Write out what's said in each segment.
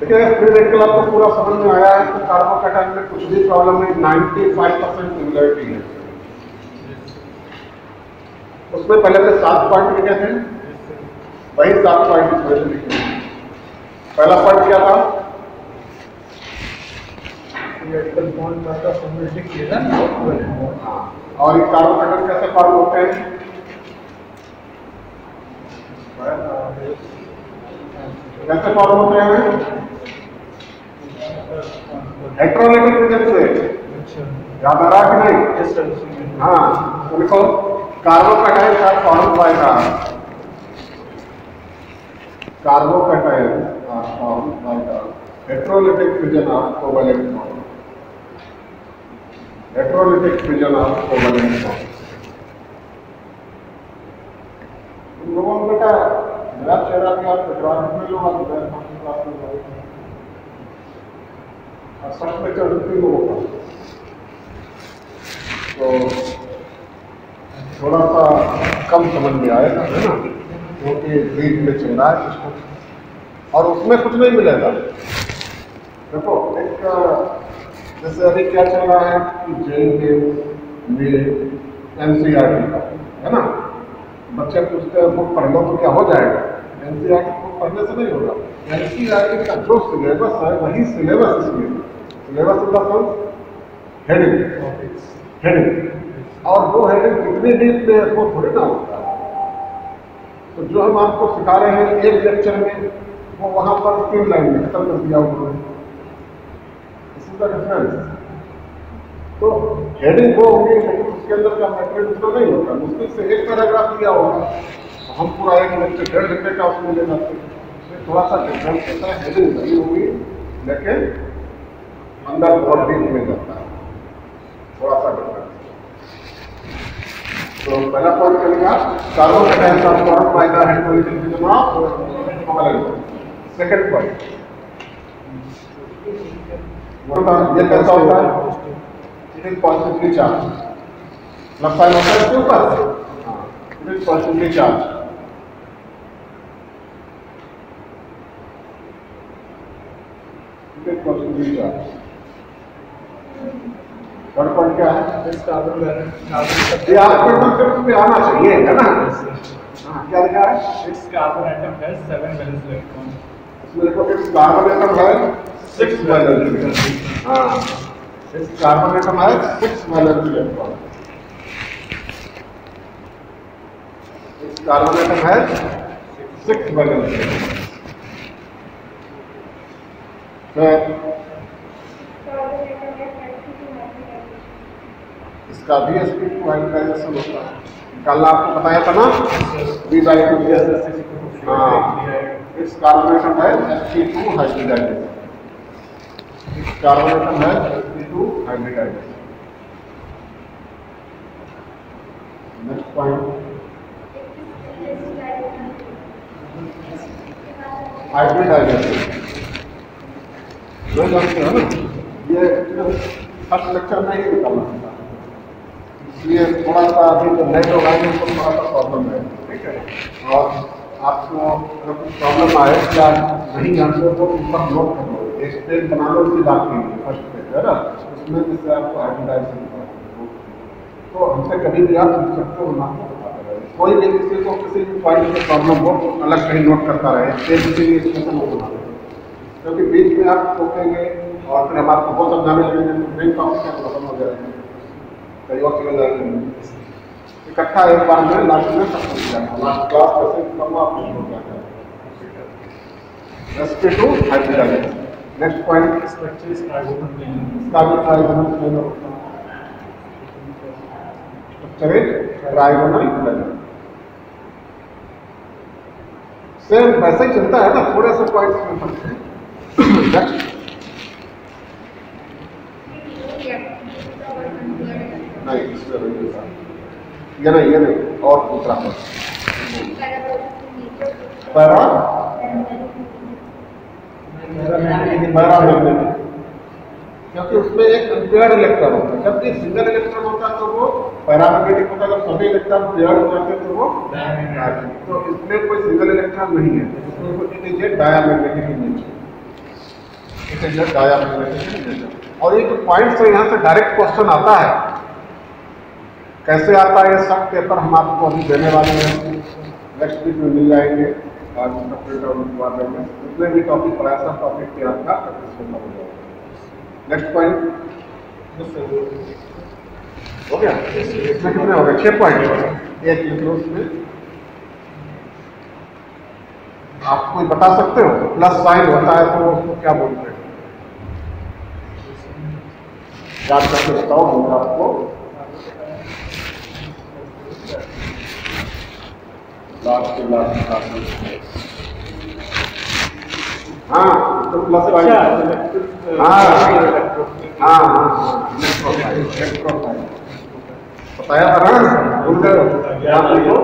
देखिए free radical आपको पूरा समझ में आया है तो कार्बोकैटायन में कुछ भी प्रॉब्लम नहीं 95 परसेंट सिमिलरिटी है। उसमें पहले से सात पॉइंट लिखे थे वही सात पॉइंट इसमें से लिखे हैं। पहला पॉइंट क्या था? हाँ। और ये कार्बोकैटायन कैसे फॉर्म होते हैं? कैसे फॉर्म होते हैं? हेट्रोलिटिक रीजन से याद आ रहा है कि नहीं? हाँ तो देखो कार्बोकैटायन का फॉर्म पाएगा? कार्बोकैटायन का फॉर्म पाएगा? Heterolytic fission of covalent bond heterolytic fission of covalent bond लोगों को बेटा मेरा चेहरा भी आप पेट्रोल में लोग आप क्लास में और फ़र्स्ट में लोगों का तो थोड़ा सा कम समझ में आएगा है ना? क्योंकि बीच में चल रहा है कुछ और उसमें कुछ नहीं मिलेगा। देखो, एक, जैसे अभी क्या चल रहा है कि जे के लिए टी का, है ना? बच्चे पूछते हैं, बुक पढ़ लो तो क्या हो जाएगा? एनसीईआरटी बुक पढ़ने से नहीं होगा। एनसीईआरटी का जो सिलेबस है, वही सिलेबस इसमें द सेंस हेडिंग हेडिंग और वो हेडिंग कितनी डीप में वो थोड़ी ना होता। है तो जो हम आपको सिखा रहे हैं एक लेक्चर में, वो वहाँ पर तीन लाइन में खत्म कर दिया उन्होंने। इस द डिफरेंस तो हेडिंग वो होगी, लेकिन उसके अंदर का मैटेरियल उतना नहीं होता। मुश्किल से एक पैराग्राफ दिया होगा। तो हम पूरा एक लेक्चर डेढ़ घंटे का उसमें ले जाते हैं थोड़ा सा डिफरेंस होता है। हेडिंग सही होगी, लेकिन अंदर बहुत डीप में जाता है। थोड़ा सा डिफरेंस तो पहला पॉइंट चलेगा कार्बोकैटायन का फॉर्म फ़ायदा है कोई सेकंड पॉइंट ये कैसा होता है? It is positively charge plus sign होता है इसके ऊपर। It is positively charge it is point क्या है? इस कार्बन कार्बन ये आपके कंसेप्ट में आना चाहिए है ना? हाँ, क्या लिखा है? इस carbon atom has seven valence electron इसमें देखो इस कार्बन एटम है सिक्स वैलेंस हाँ इस कार्बन एटम है सिक्स वैलेंस इलेक्ट्रॉन इस कार्बन एटम है सिक्स वैलेंस फिर इसका भी एस पी टू हाइब्रिडाइजेशन होता है। कल आपको बताया था ना? बी बाई टू हाँ। इस कार्बोनेटम है एस टू हाइब्रिडाइजेशन इस कार्बोनेटम है S two hybridization next point hybridization हो ये फ़र्स्ट लेक्चर में ही निकालना इसलिए थोड़ा सा अभी नए लोग आएँगे उनको थोड़ा सा प्रॉब्लम है, ठीक है? और आपको अगर कुछ प्रॉब्लम आए या नहीं जानते हो तो ऊपर नोट कर लो एक पेज बना लो उसकी बात नहीं फ़र्स्ट पेज है ना? उसमें जिससे आपको हाइब्रिडाइजेशन तो हमसे कभी भी आप पूछ सकते हो ना कोई भी किसी को किसी भी पॉइंट में प्रॉब्लम हो तो अलग कहीं नोट करता रहे। पेज के लिए स्पेशल वो बना क्योंकि बीच में आप सोचेंगे और फिर हम आपको बहुत समझाने लगेंगे तो ब्रेन टॉपिक का खत्म हो जाएगा। और चले जाएँगे इकट्ठा एक बार में लास्ट में खत्म हो जाएगा लास्ट क्लास में से कम आप हो जाएगा S two hybridization next point structure trigonal plane trigonal plane structure is trigonal plane same वैसे ही चलता है ना थोड़े से पॉइंट्स में फ़र्क है नेक्स्ट नहीं ये नहीं और दूसरा पैरा? क्योंकि उसमें एक पेयर्ड इलेक्ट्रॉन होता है। जब एक सिंगल इलेक्ट्रॉन होता तो वो पैरामैग्नेटिक होता है। सभी इलेक्ट्रॉन पेयर्ड हो जाते तो वो तो इसमें कोई सिंगल इलेक्ट्रॉन नहीं है। इसमें कोई it diamagnetic image it is diamagnetic और ये जो पॉइंट्स है, यहाँ से डायरेक्ट क्वेश्चन आता है। कैसे आता है सब पेपर हम आपको अभी देने वाले हैं। नेक्स्ट वीक में मिल जाएँगे। देंगे जितने भी टॉपिक पढ़ाया सब टॉपिक के आपका नेक्स्ट पॉइंट हो गया? इसमें कितने हो गए? छह पॉइंट एक लिख उसमें आप कोई बता सकते हो? प्लस साइन होता है तो उसको क्या बोलते हैं? याद करके बताओ हम आपको लास्ट के लास्ट क्लास हाँ तो प्लस साइन हाँ हाँ हाँ इलेक्ट्रोफाइल इलेक्ट्रोफाइल बताया था ना हो? याद रखो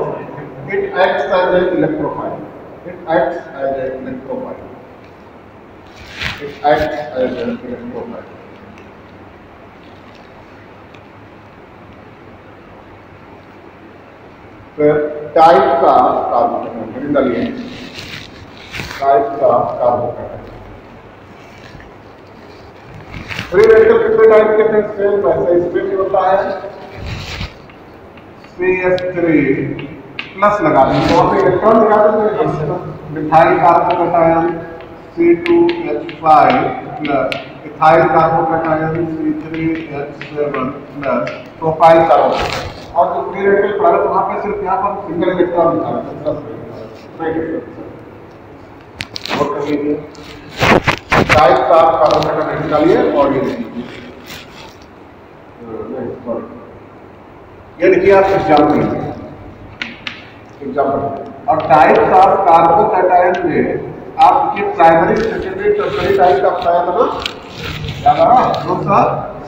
it acts as a electrophile it acts as an electrophile. It acts as an electrophile. Type का कार्बोकेटाइन डालिए टाइप का कार्बोकेटाइन फ्री रेडिकल कितने टाइप के थे सेम वैसे इसमें भी होता है। सी एस थ्री प्लस लगा दें तो वहाँ पे इलेक्ट्रॉन लगा देंगे? Methyl carbocation C2H5 plus ethyl carbocation C3H7 plus propyl carbocation और जो फ्री पढ़ा तो वहाँ सिर्फ़ यहाँ पर सिंगल इलेक्ट्रॉन लिखा है प्लस नोट कर लीजिए। टाइप का कार्बोकेटायन निकालिए, और ये नहीं सॉरी ये लिखिए आप एग्ज़ाम्पल एग्ज़ाम्पल और में आप ये प्राइमरी सेकेंडरी टर्सरी टाइप का था ना?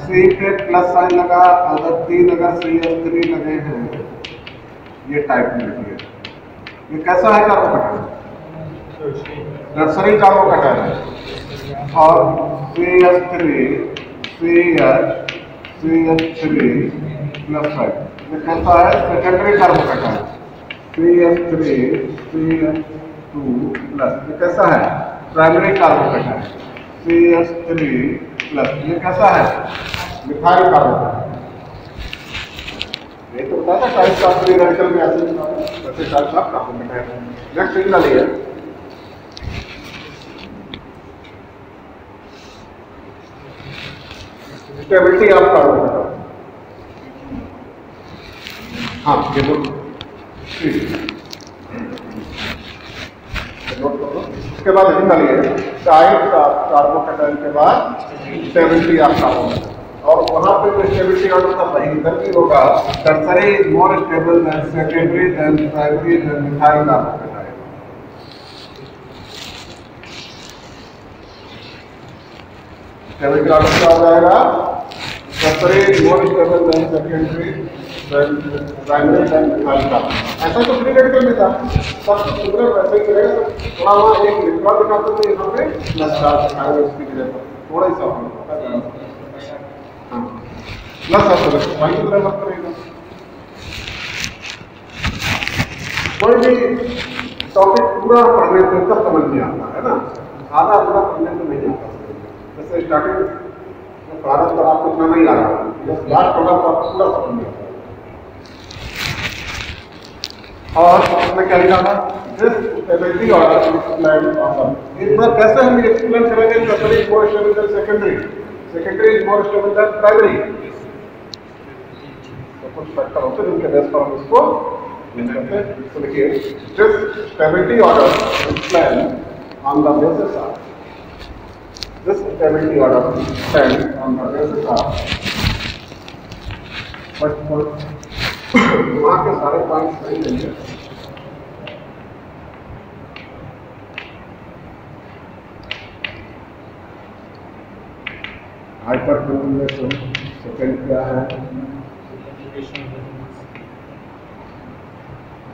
सा पे प्लस साइन लगा अगर तीन अगर सी एस थ्री लगे हैं। ये टाइप में लिखिए ये कैसा है कार्बोकैटायन टर्सरी कार्बोकैटायन है। और C S three, C H C H three, plus five ये कैसा है? Secondary carbocation C H three, C H two, plus. ये कैसा है? Primary carbocation C H three, plus. ये कैसा है? मिथाइल कार्बोकैटायन ये तो था टाइप का फ्री रेडिकल में ऐसे वैसे टाइप का carbocation next stability of carbocation हाँ ये बोल। बाद टाइप का कार्बोकेटाइन के बाद स्टेबिलिटी ऑफ़ कार्बोकेटाइन और वहाँ पे स्टेबिलिटी ऑर्डर का वही भी होगा tertiary is more stable than secondary than primary than methyl stability क्या हो। जाएगा। Is more stable than secondary ऐसा तो फ्री रेडिकल में था सब वैसे ही थोड़ा वहाँ एक दिखाते थे यहाँ पे। थोड़ा ही सा प्लस आप तो वहीं की तरह मत करेगा कोई भी टॉपिक पूरा पढ़ने पे तब समझ में आता है ना आधा पूरा पढ़ने में नहीं आता जैसे स्टार्टिंग में पढ़ा रहा आपको इतना नहीं आ रहा जब लास्ट पढ़ा तो आपको पूरा समझ में आता और उसमें क्या लिखा था this stability order explain of इस बार कैसे हम एक्सप्लेन करेंगे tertiary is more stable secondary secondary is more stable than primary कुछ फैक्टर होते हैं जिनके बेस पर हम इसको करते हैं। तो लिखिए this stability order explain on the basis of this stability order explain on the basis नहीं लेंगे हाइपर क्या है।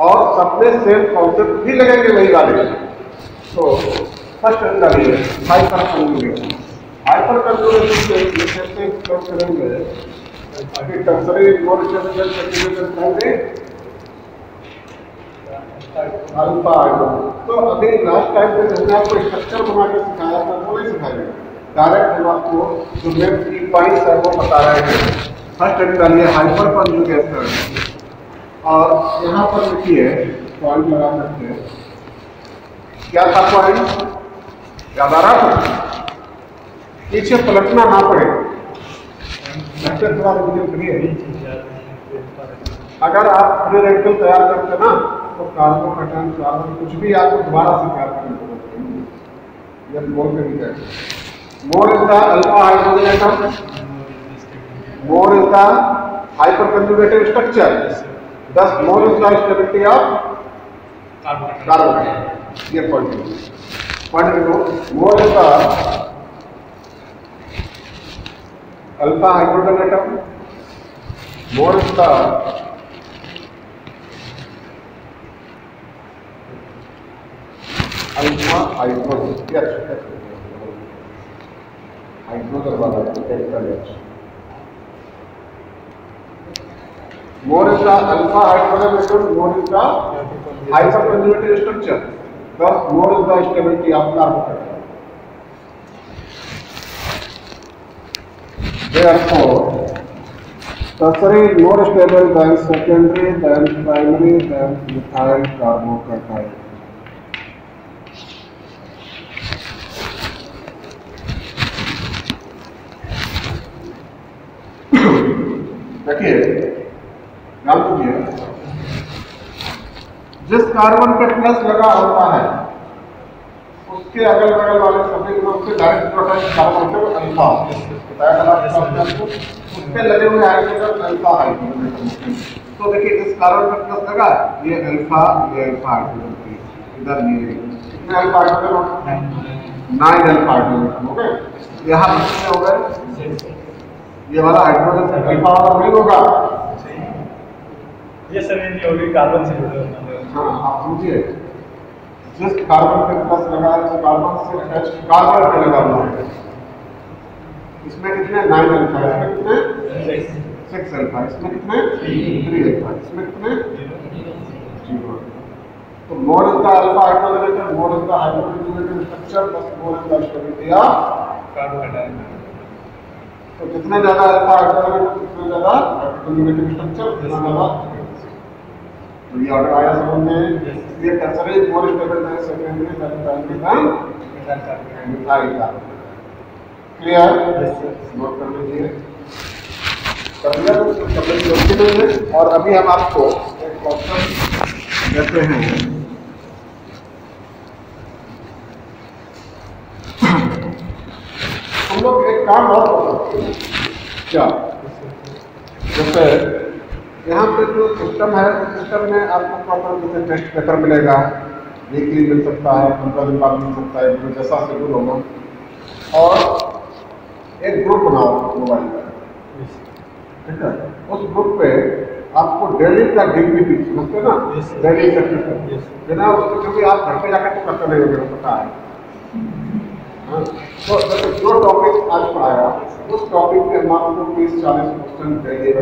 और सबने सेम कॉन्सेप्ट भी लगेंगे वही वाले तो फ़र्स्ट डालिए हाइपर कंजूगेशन हाइपर कंजूगेशन से कैसे एक्सप्लोर करेंगे, अभी टर्सरी मोरिशियस सर्टिफिकेट पहले अल्फ़ा तो अभी लास्ट टाइम पे हमने आपको स्ट्रक्चर बना के सिखाया था, वो नहीं सिखाएँगे। डायरेक्ट हम आपको जो मेन की पॉइंट्स है वो बता रहे हैं। फ़र्स्ट एक डालिए हाइपर कंजुगेशन और यहाँ पर लिखिए पॉइंट लगा सकते हैं। क्या था पॉइंट याद आ रहा था? पीछे पलटना ना पड़े। अगर आप फ्री रेडिकल तैयार करते ना तो कार्बन कटन कार्बन कुछ भी आपको दोबारा से तैयार करना ये बोल के नहीं कहते more is the alpha hydrogen atom more is the hyper conjugated structure thus is the stability of carbon ये point point low more is the alpha hydrogen atom more is the alpha hydrogen. Yes, yes. Hydrogen वाला capital H. More is the alpha atom, more is the hyperconjugated structure. Thus, more is the stability of carbon. Therefore, tertiary more stable than secondary, than primary, than methyl carbocatide. देखिए ध्यान दीजिए जिस carbon पे plus लगा होता है, उसके अगल बगल वाले सभी ग्रुप से डायरेक्ट प्रोटॉन कार्बन पे अल्फ़ा बताया उस पे लगे हुए हाइड्रोजन अल्फ़ा हाइड्रोजन तो देखिए इस कार्बन पे प्लस लगा, ये अल्फ़ा ये अल्फ़ा हाइड्रोजन इधर ये कितने alpha hydrogen nine alpha hydrogen हो यहाँ कितने हो गए? ये वाला हाइड्रोजन अल्फ़ा वाला नहीं होगा। ये सभी नहीं होगी कार्बन से जुड़े हाँ आप समझिए। जिस कार्बन पे प्लस लगा है उस कार्बन से एच कार्बन पे लगा हुआ है इसमें कितने? नाइन अल्फ़ा है। इसमें कितने? सिक्स अल्फ़ा इसमें कितने? थ्री अल्फ़ा इसमें कितने? ज़ीरो। तो more is the alpha hydrogen more is the hydrogen structure plus more is the stability of carbon तो जितने ज़्यादा अल्फ़ा हाइड्रोजन उतने ज़्यादा? हाइड्रोजन स्ट्रक्चर उतना ज़्यादा? तो ये ऑर्डर आया समझ में ये tertiary more stable secondary than methyl का क्लियर नोट कर लीजिए। कमियाँ और अभी हम आपको एक क्वेश्चन देते हैं। हम लोग एक काम और कर सकते हैं। क्या? जैसे यहाँ पे जो सिस्टम है उस सिस्टम में आपको प्रॉपर जैसे टेस्ट पेपर मिलेगा। वीकली मिल सकता है पंद्रह दिन बाद मिल सकता है जो जैसा शेड्यूल होगा। और एक ग्रुप बनाओ मोबाइल पर। ठीक है? उस ग्रुप पे आपको डेली का डीपीपी समझते ना. Daily Yes. बिना उसको क्योंकि आप घर पे जाकर तो करते नहीं होंगे पता है। हाँ, तो जो टॉपिक आज पढ़ाया उस टॉपिक पे हम आपको तीस चालीस क्वेश्चन डेली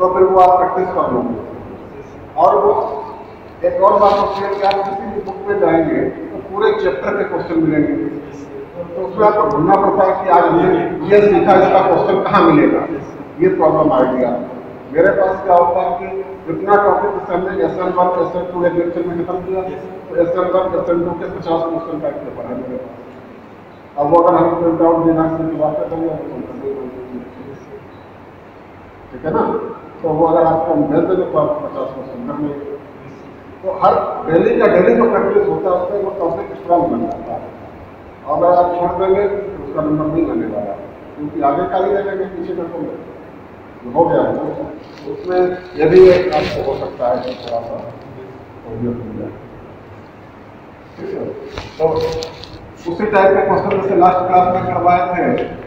तो फिर वो आप प्रैक्टिस कर लोगे। और वो एक और बात होती है कि आप किसी भी बुक में जाएँगे तो पूरे चैप्टर के क्वेश्चन मिलेंगे। तो उसमें आपको ढूंढना पड़ता है कि आज ये ये सीखा, इसका क्वेश्चन कहाँ मिलेगा? ये प्रॉब्लम आएगी आपको मेरे पास क्या होता है कि जितना टॉपिक जैसे हमने S N one S N two एक लेक्चर में खत्म किया तो S N one S N two के पचास क्वेश्चन के पढ़ा मेरे पास। अब वो अगर हम प्रिंट आउट देना से बात करेंगे तो ठीक है ना? तो वो अगर आपको भेज देंगे तो आप पचास क्वेश्चन कर लेंगे तो हर डेली का डेली जो प्रैक्टिस होता है उसमें वो टॉपिक स्ट्रॉन्ग बन जाता है। और अगर आप छोड़ देंगे तो उसका नंबर नहीं वाला, क्योंकि आगे का ही रहेंगे, पीछे का तो जो हो गया। वो उसमें यदि एक आपको हो सकता है थोड़ा सा मिल तो उसी टाइप के क्वेश्चन जैसे लास्ट क्लास में करवाए थे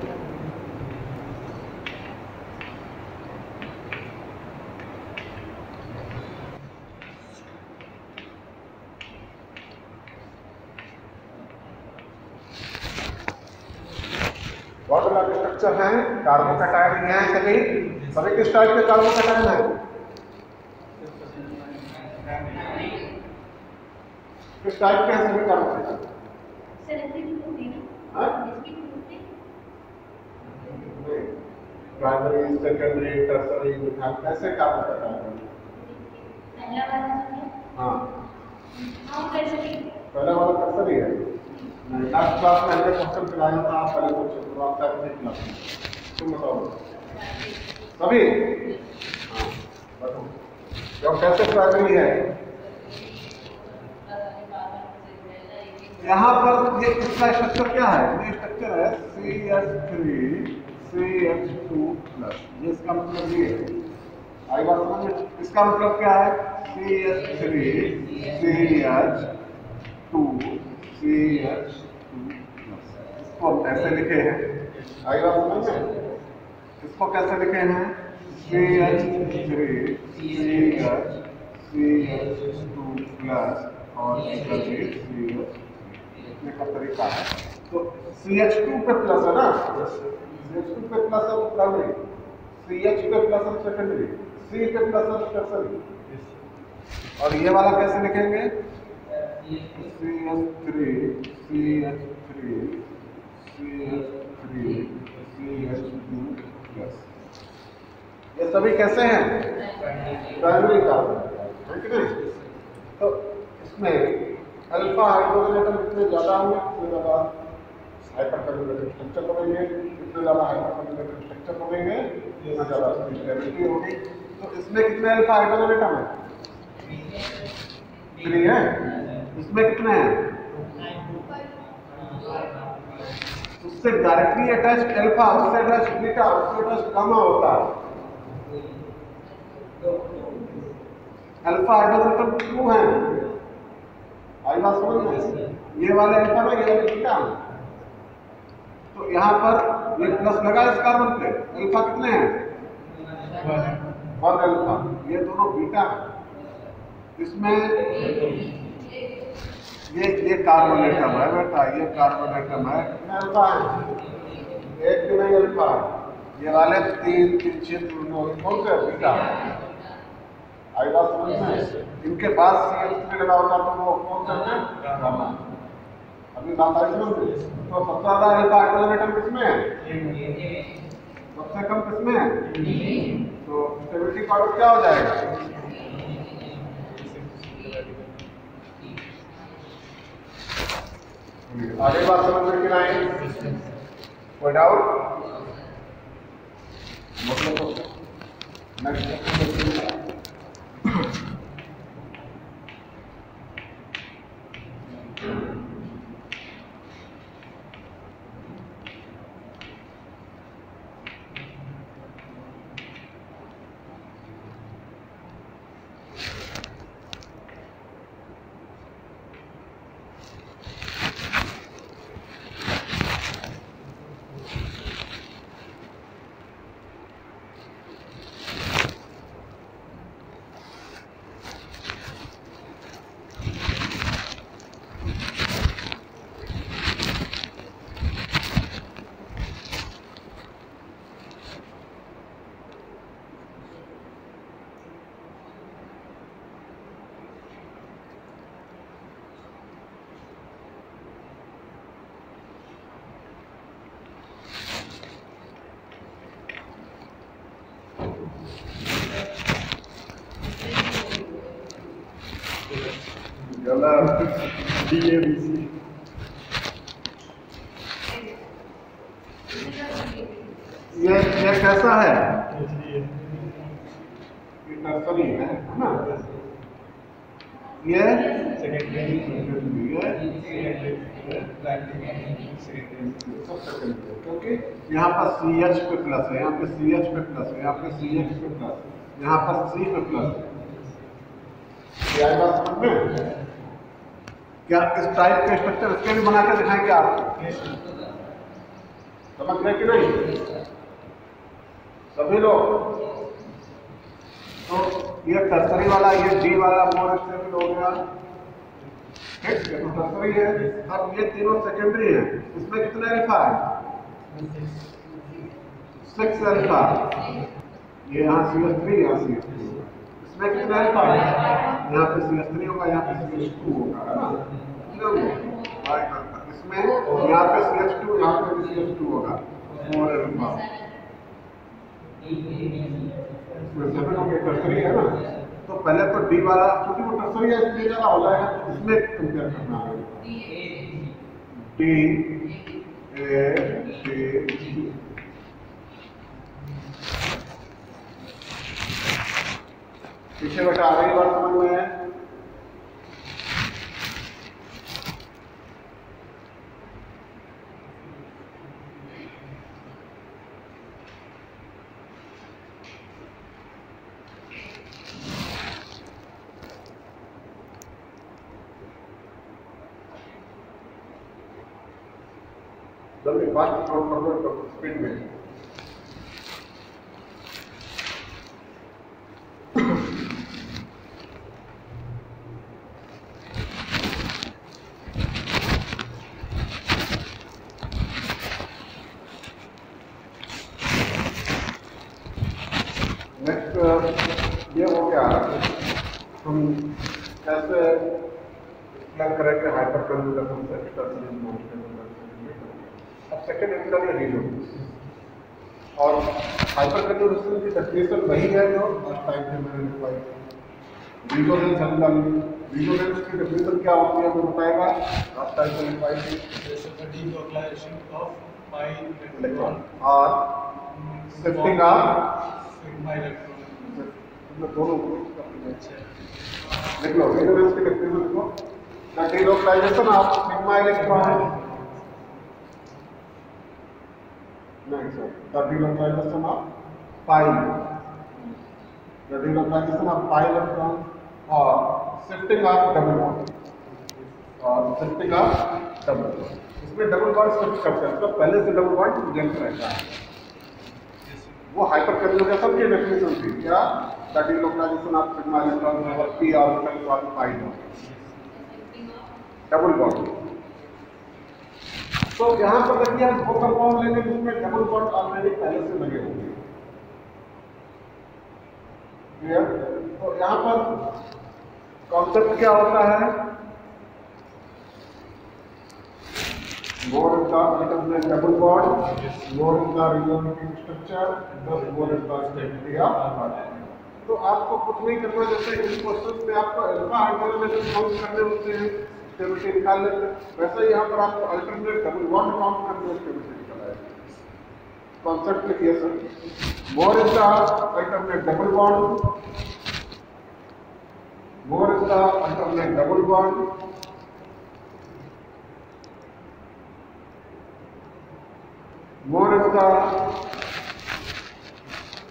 बहुत बड़ा स्ट्रक्चर है कार्बोकैटायन है सभी सभी किस टाइप के कार्बोकैटायन है? किस टाइप के हैं सभी कार्बोकैटायन हाँ? प्राइमरी सेकेंडरी टर्सरी हम कैसे कार्बोकैटायन हाँ? पहला वाला टर्सरी। है? लास्ट क्लास में हमने क्वेश्चन कराया था पहले क्वेश्चन तो आप तक नहीं क्लास तुम बताओ बताओ तो कैसे प्राइमरी है? यहाँ पर ये इसका स्ट्रक्चर क्या है? ये स्ट्रक्चर है C H three C H two plus ये इसका मतलब ये है। आई बात समझ इसका मतलब क्या है? C H three C H two C H two plus इसको हम ऐसे लिखे हैं। आई बात समझ इसको कैसे लिखे हैं C H three C H C H two plus और सी एच लिखने का तरीका है तो सी एच टू पे प्लस है ना सी एच टू पे प्लस है तो प्राइमरी सी एच पे प्लस है सेकेंडरी सी पे प्लस है टर्सरी और ये वाला कैसे लिखेंगे C H three C H three C H three C H two ये सभी कैसे हैं? प्राइमरी कार्बन है कि नहीं? तो इसमें अल्फ़ा हाइड्रोजन एटम जितने ज़्यादा होंगे उतने ज़्यादा हाइपर कंजुगेटेड स्ट्रक्चर बनेंगे जितने ज़्यादा हाइपर स्ट्रक्चर बनेंगे उतना ज़्यादा स्टेबिलिटी होगी। तो इसमें कितने अल्फ़ा हाइड्रोजन एटम है। थ्री है। इसमें कितने हैं? उससे डायरेक्टली अटैच अल्फ़ा उससे अटैच बीटा उससे अटैच गामा होता है। अल्फ़ा हाइड्रोजन एटम क्यों है। आई बात समझ में? ये वाले अल्फ़ा में ये वाले बीटा में तो यहाँ पर ये प्लस लगा इस कार्बन पे। अल्फ़ा कितने हैं? वन अल्फ़ा ये दोनों बीटा इसमें ये ये कार्बन एटम है बेटा ये कार्बन एटम है। एक नहीं अल्फ़ा ये वाले तीन तीन छह कौन से बीटा। आई बात समझ इनके बाद सी थ्री लगा होता तो वो कौन से हैं? अभी बात आई समझ तो सबसे ज़्यादा हाइड्रोजन एटम किसमें? है सबसे कम किसमें? है तो स्टेबिलिटी पावर क्या हो जाएगा? आगे बात में क्यों आई कोई डाउट मतलब नेक्स्ट गला डीएबीसी ये ये कैसा है ये नर्सरी है है ना ये क्योंकि यहाँ पर सी एच पे प्लस है यहाँ पे सी एच पे प्लस है यहाँ पे सी एच पे प्लस यहाँ पर सी पे प्लस है क्या इस टाइप के स्ट्रक्चर इसके भी बना के दिखाएँगे आप? समझ गए कि नहीं? सभी लोग? तो ये टर्सरी वाला, ये डी वाला मोर स्टेबल हो गया। ठीक, ये तो टर्सरी है। अब ये तीनों सेकेंडरी है। इसमें कितने अल्फ़ा है? सिक्स अल्फ़ा ये यहाँ सी एस थ्री यहाँ सी एस थ्री इसमें कितना है यहाँ पे सी एस थ्री होगा, यहाँ पे सी एस टू होगा इसमें यहाँ पे सी एस टू यहाँ पे सी एस टू होगा अल्फ़ा इसमें सेवन हो गया टर्सरी है ना? तो पहले तो डी वाला, क्योंकि वो टर्सरी है, इसलिए ज़्यादा हो जाएगा तो इसमें कंपेयर करना है। डी ए डी पीछे बेटा आ रही बात समझ में कर लो स्पीड में नेक्स्ट ये हो गया हम कैसे प्लान करेंगे हाइपर कन्वर्जन से सेकंड इंटर है। रीजन और हाइपर कन्वर्जन की डेफिनेशन वही है जो लास्ट टाइम से मैंने लिखवाई रीजोनेंस एंगल रीजोनेंस की डेफिनेशन क्या होती है वो बताएगा? लास्ट टाइम से लिखवाई थी। Delocalization of pi electron. और शिफ्टिंग ऑफ़ Sigma electron. दोनों लिख लो। रीजोनेंस की डेफिनेशन लिखो। The delocalization of sigma electron. नहीं sir the delocalization of pi the delocalization of pi electron or shifting of double bond और shifting of double bond इसमें double bond shift करते हैं मतलब पहले से डबल बॉन्ड प्रेजेंट रहता है वो हाइपर कन्जुगेशन की डेफिनेशन थी क्या the delocalization of sigma electron over p orbital for pi bond double bond तो यहाँ पर देखिए हम दो कंपाउंड लेंगे, जिसमें डबल बॉन्ड ऑलरेडी पहले से लगे होंगे क्लियर तो यहाँ पर कॉन्सेप्ट क्या होता है? More is the alternate double bond more is the structure, thus more is the stability of particle तो आपको कुछ नहीं करना, जैसे इस क्वेश्चन में आपको अल्फ़ा हाइड्रोजन काउंट करने होते हैं। स्टेबिलिटी निकाल लेते हैं। वैसे यहाँ पर आपको अल्टरनेट डबल बॉन्ड काउंट करने में स्टेबिलिटी निकाला है कॉन्सेप्ट लिखिए sir. More is the alternate double bond more is the alternate double bond more is the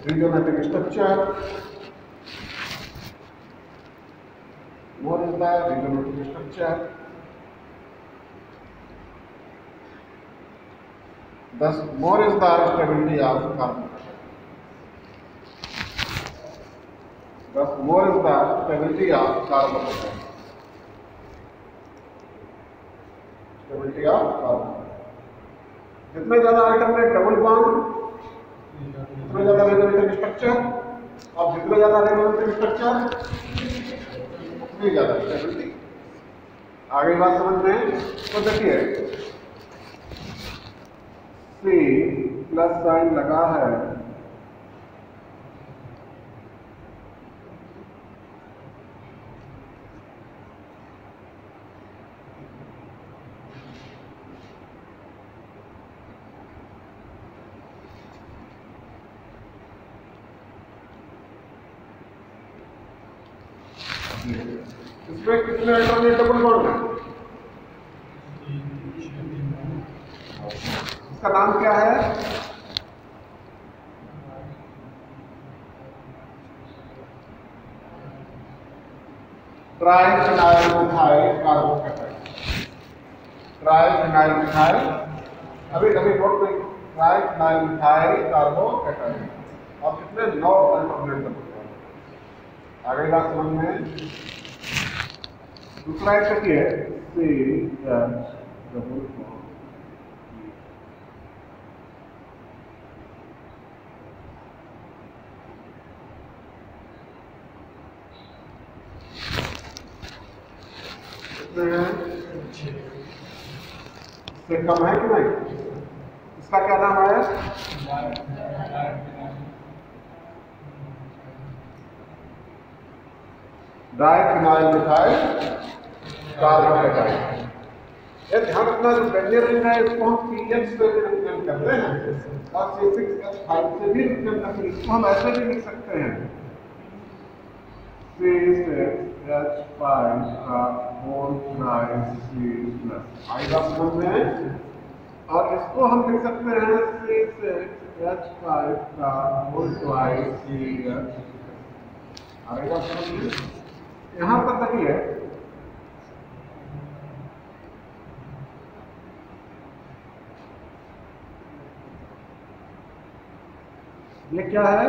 resonating structure, more is the resonating structure. Thus, more is the stability of carbon. Thus, more is the stability of carbon. Stability of carbon. जितने ज़्यादा alternate double bond उतने ज़्यादा resonative structure और जितने ज़्यादा resonative structure उतनी ज़्यादा stability आगे बात समझ में तो देखिए सी प्लस साइन लगा है है इसका नाम क्या है? Triphenyl methyl carbocation triphenyl methyl अभी अभी नोट में ट्राइफिनाइल मिथाइल कार्बोकेटाइन और कितने नौ अल्टरनेट डबल आगे बात समझ में? दूसरा एक डबल इससे कम है कि नहीं? इसका क्या नाम है? डाइफिनाइल मिथाइल कार्बोकेटाइन ये ध्यान रखना, जो बेंजीन रिंग है, इसको हम पीएच से रिप्रेजेंट करते हैं। और C6H5 से भी रिप्रेजेंट करते हैं। इसको हम ऐसे भी लिख सकते हैं। C6H5 का समझ में और इसको हम लिख सकते हैं C6H5 का समझ में यहाँ पर देखिए ये क्या है?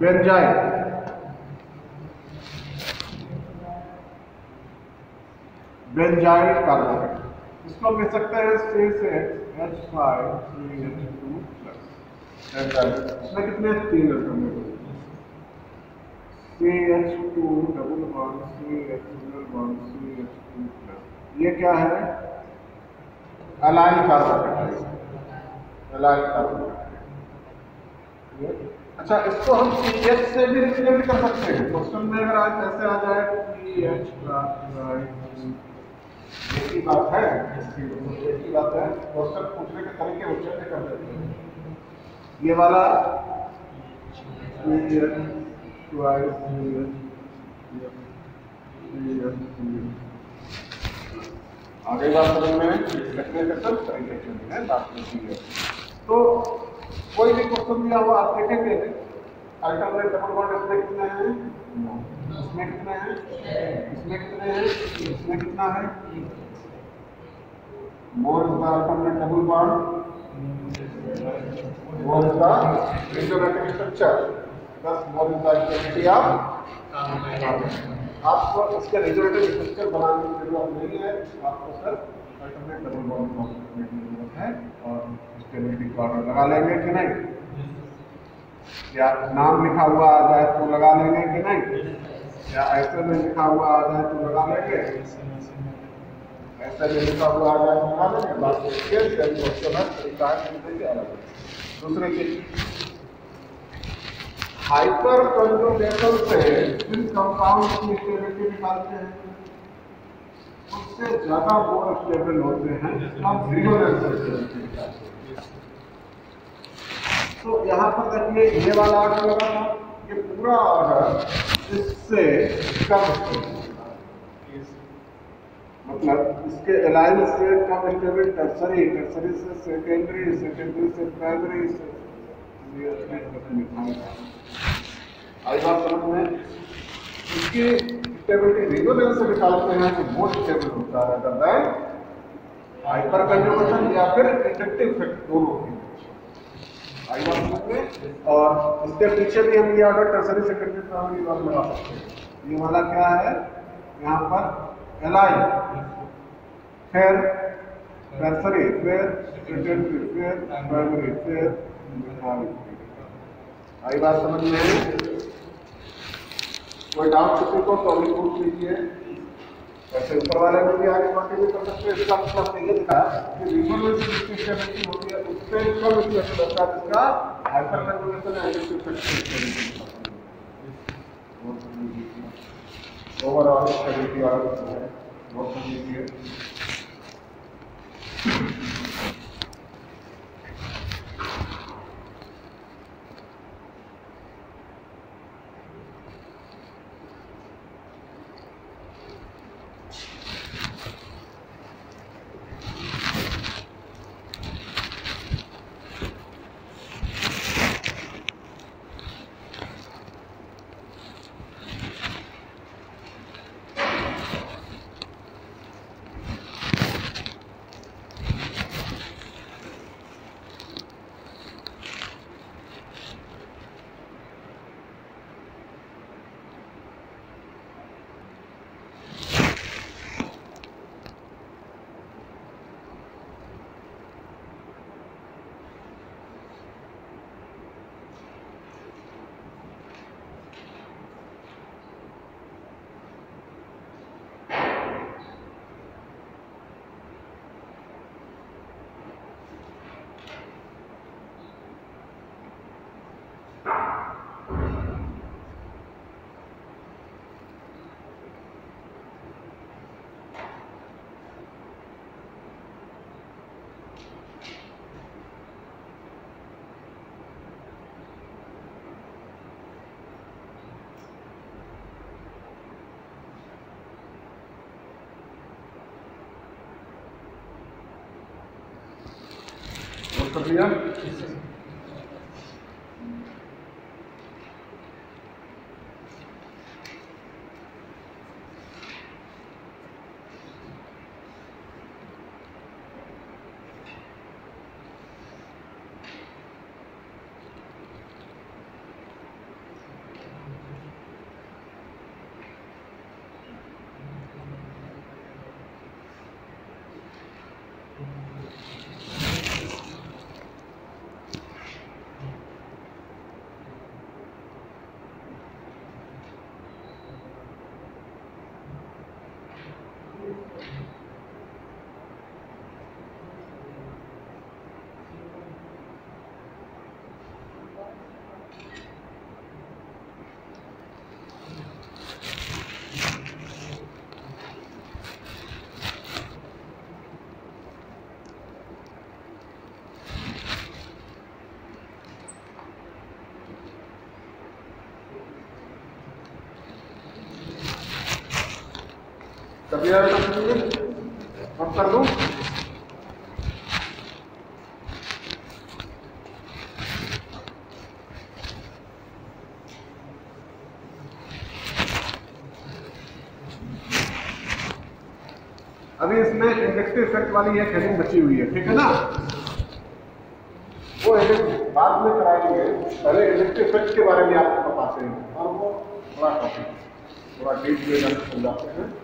बेंजाइन। बेंजाइल कार्बोनेट इसको मिल सकते हैं सी से H five C H two plus इसमें कितने तीन एटम है CH2 double bond C H bond C plus ये क्या है? अलाइल कार्बोहाइड्रेट अलाइल कार्बोहाइड्रेट अच्छा इसको हम सी एच से भी रिप्रेजेंट कर सकते हैं। क्वेश्चन में अगर आज ऐसे आ जाए सी एच एक ही बात है। इसकी एक ही बात है। क्वेश्चन पूछने के तरीके बच्चे से कर देते हैं। ये वाला आगे बात समझ में तो कोई भी क्वेश्चन दिया हुआ आप देखेंगे। अल्टरनेट डबल बॉन्ड इसमें कितने हैं? इसमें कितने हैं? इसमें कितने हैं? इसमें कितना है? More is the alternate double bond more is the resonating structure plus is intensity of आपको इसके रेडियोनेटिक स्ट्रक्चर बनाने की ज़रूरत नहीं है। आपको सिर्फ़ अल्टरनेट डबल बॉन्ड करने की ज़रूरत है और स्टेबिलिटी क्वार्टर लगा लेंगे कि नहीं? या नाम लिखा हुआ आ जाए तो लगा लेंगे कि नहीं? या ऐसे में लिखा हुआ आ जाए तो लगा लेंगे? ऐसे में लिखा हुआ आ जाए तो लगा लेंगे। बात दूसरे चीज़ हाइपर कंजुगेशन से जिन कंपाउंड की स्टेबिलिटी निकालते हैं। उससे ज़्यादा मोर स्टेबल होते हैं हम ज़ीरो तो यहाँ पर देखिए, ये वाला ऑर्डर लगा था, ये पूरा ऑर्डर इससे कम मतलब इसके अलाइन से कम स्टेबल टर्सरी टर्सरी से सेकेंडरी सेकेंडरी से प्राइमरी से आई बात समझ में इसकी स्टेबिलिटी ज़ीरो लेवल से निकालते हैं तो मोस्ट स्टेबल होता है अदर देन हाइपर कंजुगेशन या फिर इफ़ेक्टिव इफ़ेक्ट दोनों आई बात समझ में और इसके पीछे भी हम ये ऑर्डर टर्सरी सेकेंडरी प्राइमरी वाला लगा सकते हैं। ये वाला क्या है? यहाँ पर एलाइन फिर टर्सरी फिर सेकेंडरी फिर प्राइमरी फिर आई बात समझ में कोई डाउट किसी को तो अभी पूछ लीजिए। वैसे ऊपर वाले में भी आगे कंटिन्यू कर सकते हैं, इसका मतलब ये दिखा कि जिसकी स्टेबिलिटी होती है उससे इसमें लगता है इसका हाइपर कंजुगेशन है। एडिटिव फैक्टर ओवरऑल स्टेबिलिटी और कर लीजिए। कर सुनिए अब कर दूँ अभी इसमें इंडक्टिव इफ़ेक्ट वाली एक हेडिंग बची हुई है, ठीक है ना? वो हेडिंग बाद में कराएँगे। पहले इंडक्टिव इफ़ेक्ट के बारे में आपको बताते हैं। और वो थोड़ा थोड़ा डीप समझाते हैं।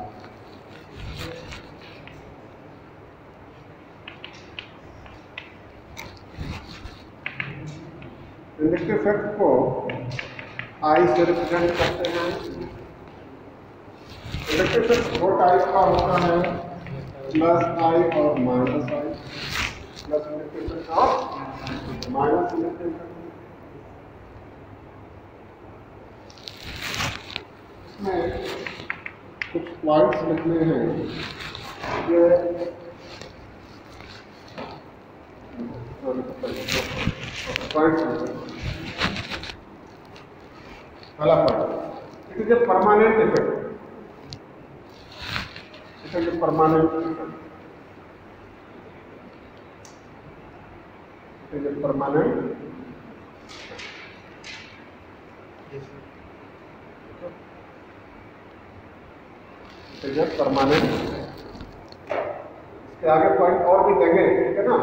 इंडक्टिव इफ़ेक्ट को आई से रिप्रेजेंट करते हैं। इंडक्टिव इफ़ेक्ट दो टाइप का होता है प्लस आई और minus I plus inductive effect और माइनस इंडक्टिव इफ़ेक्ट इसमें कुछ पॉइंट्स लिखने हैं। ये पॉइंट्स पहला point it is a permanent effect it is a permanent effect it is a permanent permanent इसके आगे पॉइंट और भी देंगे ठीक है ना?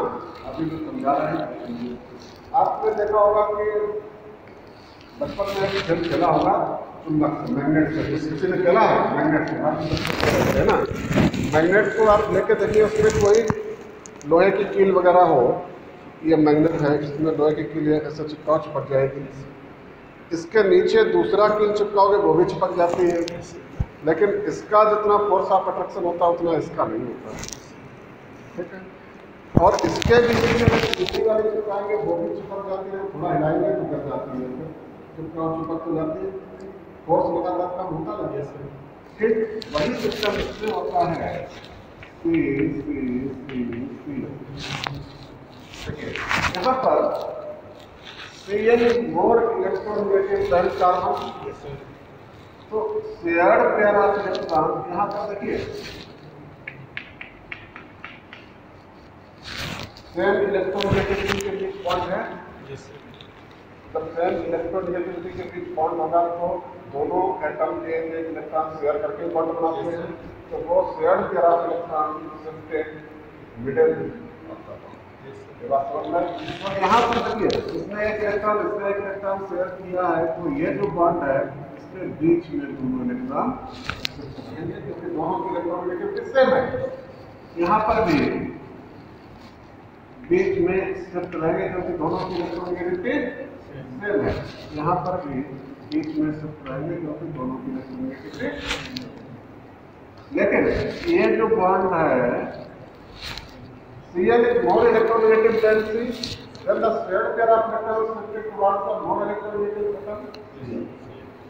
अभी जो समझा रहे हैं। आपने देखा होगा कि बचपन में भी खेल खेला होगा चुंबक से मैग्नेट से किसी किसी ने खेला है मैग्नेट से है ना? मैग्नेट को आप लेके देखिए, उसमें कोई लोहे की कील वगैरह हो, ये मैग्नेट है, इसमें लोहे की कील ऐसे चिपकाओ चिपक जाएगी। इसके नीचे दूसरा कील चिपकाओगे, वो भी चिपक जाती है। लेकिन इसका जितना फोर्स ऑफ़ अट्रैक्शन होता है, उतना इसका नहीं होता। ठीक है? और इसके बीच में दूसरी वाली चिपकाएँगे वो भी चिपक जाती है, थोड़ा हिलाएँगे तो गिर जाती है। चिपकाओ चिपक तो जाती फोर्स लगातार कम होता है जैसे ठीक वही सिस्टम इसमें होता है। सी सी सी सी यहाँ पर is more electronegative than carbon तो शेयर्ड पेयर ऑफ़ इलेक्ट्रॉन यहाँ पर देखिए। सेम इलेक्ट्रोनेगेटिविटी के बीच बॉन्ड है? सेम इलेक्ट्रोनेगेटिविटी के बीच बॉन्ड होगा तो दोनों एटम के एक इलेक्ट्रॉन शेयर करके बॉन्ड बनाते हैं। तो वो शेयर्ड पेयर ऑफ़ इलेक्ट्रॉन से मिडिल यहाँ पर देखिए इसने एक इलेक्ट्रॉन इसने एक इलेक्ट्रॉन शेयर किया है तो ये जो बॉन्ड है, इसके बीच में दोनों इलेक्ट्रॉन दोनों की इलेक्ट्रोनेगेटिविटी सेम है? यहाँ पर भी बीच में शिफ्ट रहेंगे, क्योंकि दोनों की इलेक्ट्रोनेगेटिविटी सेम है यहाँ पर भी बीच में शिफ्ट रहेंगे क्योंकि दोनों की लेकिन ये जो बॉन्ड है Cl is more electronegative than C, then the shared pair of metals shifted towards the more electronegative metal.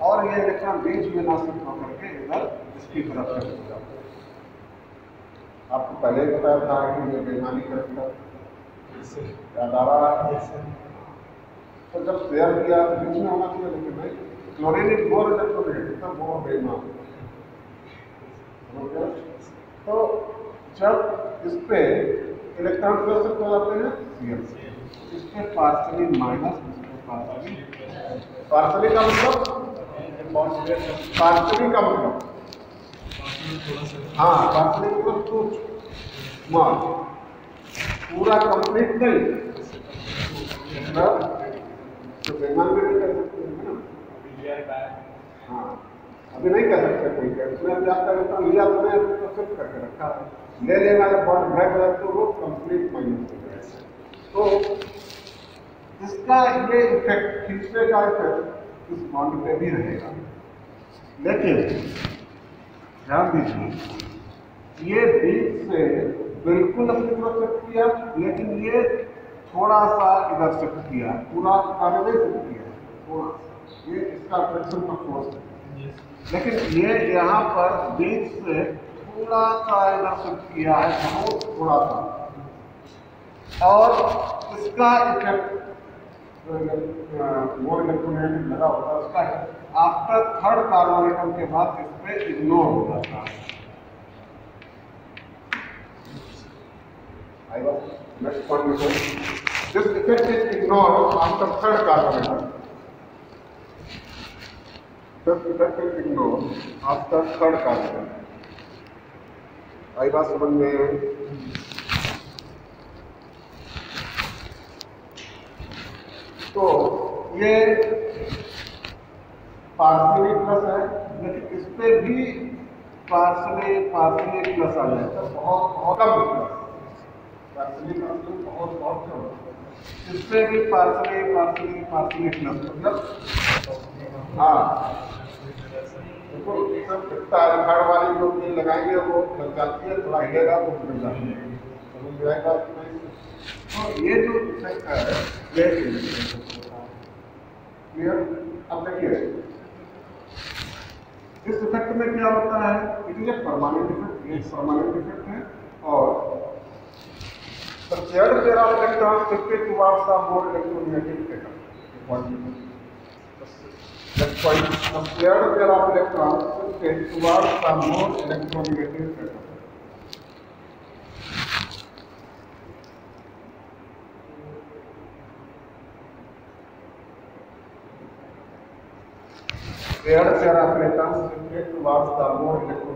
और ये इलेक्ट्रॉन बीच में ना शिफ्ट होकर के इधर इसकी तरफ़ से जाता है। आपको पहले बताया था कि ये बेईमानी करता याद आ रहा है तो जब शेयर किया तो बीच में होना चाहिए, लेकिन नहीं क्लोरीन इज़ मोर इलेक्ट्रोनेट बेईमान समझ गए? तो जब इस पे इलेक्ट्रॉन प्लस हो जाते हैं सीएल से। इस पे पार्सली माइनस इस पे पार्सली पार्सली का मतलब? पार्सली का मतलब। हाँ पार्सली मतलब टू मान पूरा कंप्लीट नहीं। बेईमान भी नहीं कर सकते हैं ना? हाँ। अभी नहीं कर सकते कोई का उसने अभी आपका इलेक्ट्रॉन लिया तो मैं तो शिफ्ट करके रखा है। ले लेना जब बॉन्ड ब्रेक हो तो वो कंप्लीट माइनस हो जाएगा तो इसका ये इफ़ेक्ट खींचने का इफ़ेक्ट इस बॉन्ड पे भी रहेगा। लेकिन ध्यान दीजिए ये बीच से बिल्कुल अपनी तरफ़ शिफ्ट किया लेकिन ये थोड़ा सा इधर शिफ्ट किया पूरा नहीं शिफ्ट किया थोड़ा सा। ये इसका अट्रैक्शन का फोर्स है लेकिन ये यहाँ पर बीच से थोड़ा सा इधर शिफ्ट किया है बहुत थोड़ा सा और इसका इफ़ेक्ट मोर इलेक्ट्रोमैग्नेटिक लगा होता है उसका आफ्टर थर्ड कार्बन के बाद इस पे इग्नोर हो जाता है। Next point before. This effect is ignored after third carbon atom. This effect is ignored after third carbon atom. आई बात समझ में तो ये पार्सली प्लस है लेकिन इस पे भी पार्सली पार्सली प्लस आ जाए तो बहुत बहुत कम प्लस पार्सली पार्सली बहुत बहुत कम इस पे भी पार्सली पार्सली पार्सली मतलब हाँ। देखो, सब रिकॉर्ड वाली जो भी लगाएँगे, वो लग जाती है, थोड़ा हिलेगा आएगा कि नहीं तो ये जो ये अब देखिए। इस इफ़ेक्ट में क्या होता है? It is a permanent effect ये परमानेंट इफ़ेक्ट है। और third pair of electrons shifted towards the more electromagnetic atom. Next point, the third pair of electrons shifted towards the more electromagnetic atom. Third pair of electrons shifted towards the more electromagnetic atom.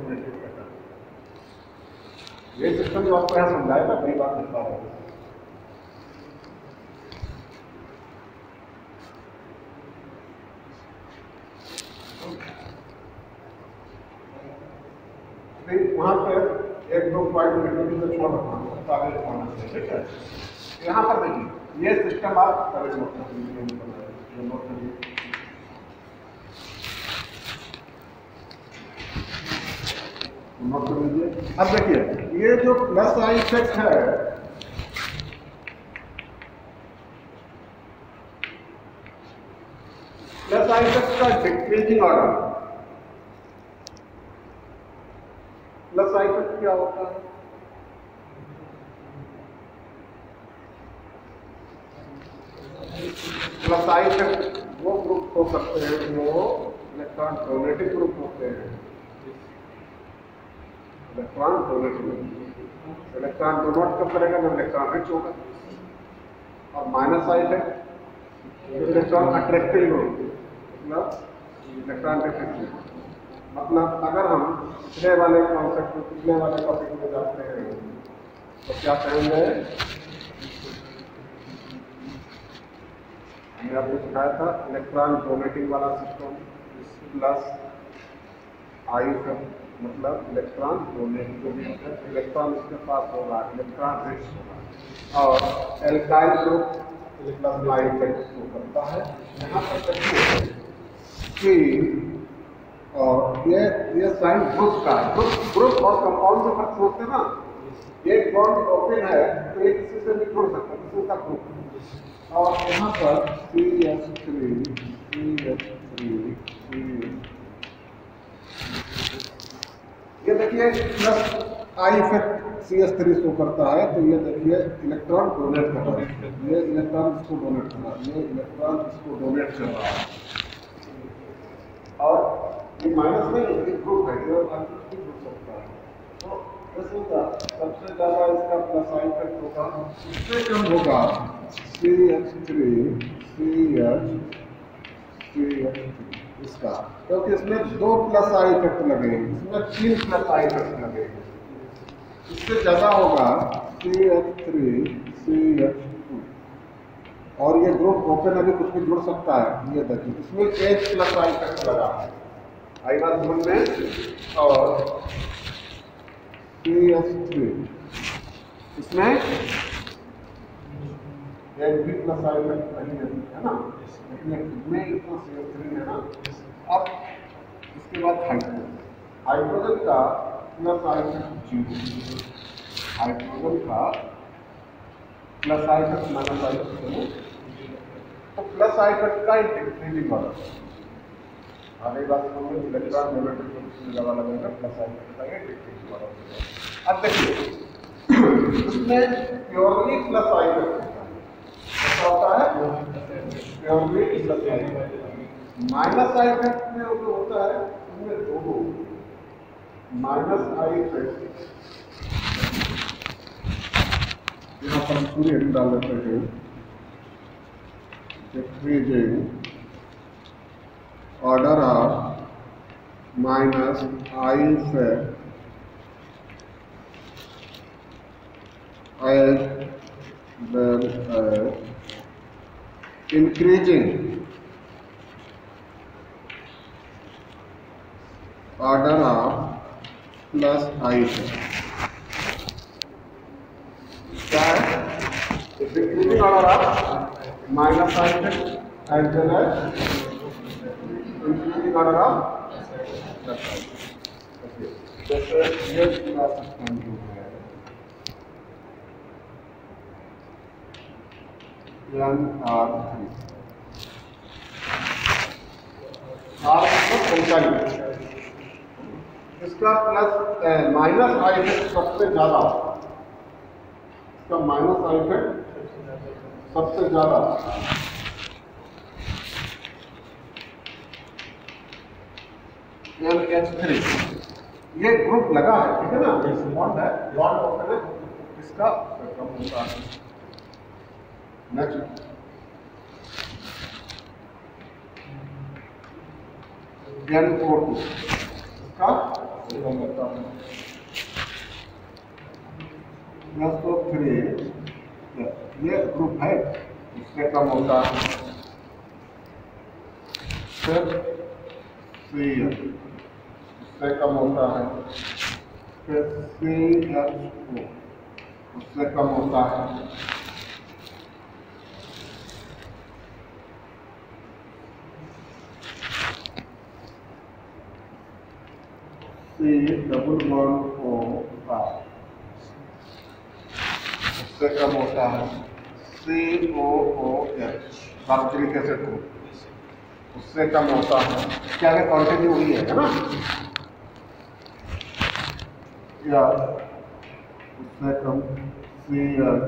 ये system जो आपको यहाँ समझाया था वही बात बता हूँ। वहाँ पर एक दो पॉइंट मिनट से छोड़ रखना ठीक है। यहाँ पर देखिए, ये सिस्टम आप पहले नोट कर लीजिए अब देखिए, ये जो प्लस आई इफ़ेक्ट है प्लस आई इफ़ेक्ट का decreasing order plus I effect क्या होता है? प्लस आई इफ़ेक्ट वो ग्रुप हो सकते हैं जो इलेक्ट्रॉन डोनेटिव ग्रुप होते हैं। इलेक्ट्रॉन डोनेटिव इलेक्ट्रॉन डोनेट कब करेगा जब इलेक्ट्रॉन रिच होगा और minus I effect electron attractive group मतलब इलेक्ट्रॉन रिफ्लेक्टिव मतलब अगर हम पिछले वाले कॉन्सेप्ट में पिछले वाले टॉपिक में जाते हैं तो क्या कहेंगे? हमने आपको सिखाया था इलेक्ट्रॉन डोनेटिंग वाला सिस्टम प्लस आई मतलब इलेक्ट्रॉन डोनेटिंग इलेक्ट्रॉन इसके पास होगा इलेक्ट्रॉन रिच होगा। और एल्काइल ग्रुप आई इफ़ेक्ट को करता है। यहाँ पर देखिए, कि, और ये ये साइन ग्रुप का है। ग्रुप ग्रुप और कंपाउंड से फ़र्क होते ना एक बॉन्ड ओपन है तो एक किसी से भी जुड़ सकता है, किसी का ग्रुप और यहाँ पर C S three C S three C ये देखिए, plus I effect C S three show करता है तो ये देखिए इलेक्ट्रॉन डोनेट कर रहा है। ये इलेक्ट्रॉन इसको डोनेट कर रहा है, ये इलेक्ट्रॉन इसको डोनेट कर रहा है। और ये माइनस नहीं, ये ग्रुप है, ये जुड़ सकता है। तो सबसे ज़्यादा इसका प्लस आई इफ़ेक्ट होगा इससे कम होगा। C H three C H C H three इसका, क्योंकि तो इसमें दो प्लस आई इफ़ेक्ट लगे, इसमें तीन प्लस आई इफ़ेक्ट लगे। इससे ज़्यादा होगा C H three C H two और ये ग्रुप ओपन अभी कुछ भी जुड़ सकता है, ये देखिए, इसमें एक प्लस आई इफ़ेक्ट लगा। है आई बात समझ में? और सी एच थ्री इसमें एक भी प्लस आई इफ़ेक्ट है ना? है ना अब इसके बाद हाइड्रोजन हाइड्रोजन का प्लस इफ़ेक्ट ज़ीरो हाइड्रोजन का प्लस इफ़ेक्ट माइनस इफ़ेक्ट तो प्लस इफ़ेक्ट का इंक्रीजिंग वाला आगे बात समझ इलेक्ट्रॉन नेगेटिव लगा लगेगा प्लस इफ़ेक्ट का डिक्रीजिंग वाला अब देखिए, इसमें प्योरली प्लस इफ़ेक्ट होता है माइनस आई इफ़ेक्ट में जो होता है, उसमें दो माइनस आई इफ़ेक्ट यहाँ पर पूरी डाल देते हैं। order of minus i effect as well as increasing order of plus i effect क्या है decreasing order of minus I effect as well as increasing order of plus I जैसे ये पूरा सिस्टम जो है आर थ्री आर पंचाली इसका plus minus I effect सबसे ज़्यादा। इसका माइनस आई इफ़ेक्ट सबसे ज़्यादा। एल एच थ्री ये ग्रुप लगा है ठीक है ना? ये बॉन्ड है। बॉन्ड है। इसका कम होता है। नेक्स्ट एन ओ टू इसका प्लस तो थ्री ये ग्रुप है, इससे कम होता है। फिर सी इससे कम होता है। फिर सी ओ उससे कम होता है। सी डबल बॉन्ड आर उससे कम होता है C O O H carboxylic acid को उससे कम होता है क्या आगे कंटिन्यू हुई है है ना या उससे कम C R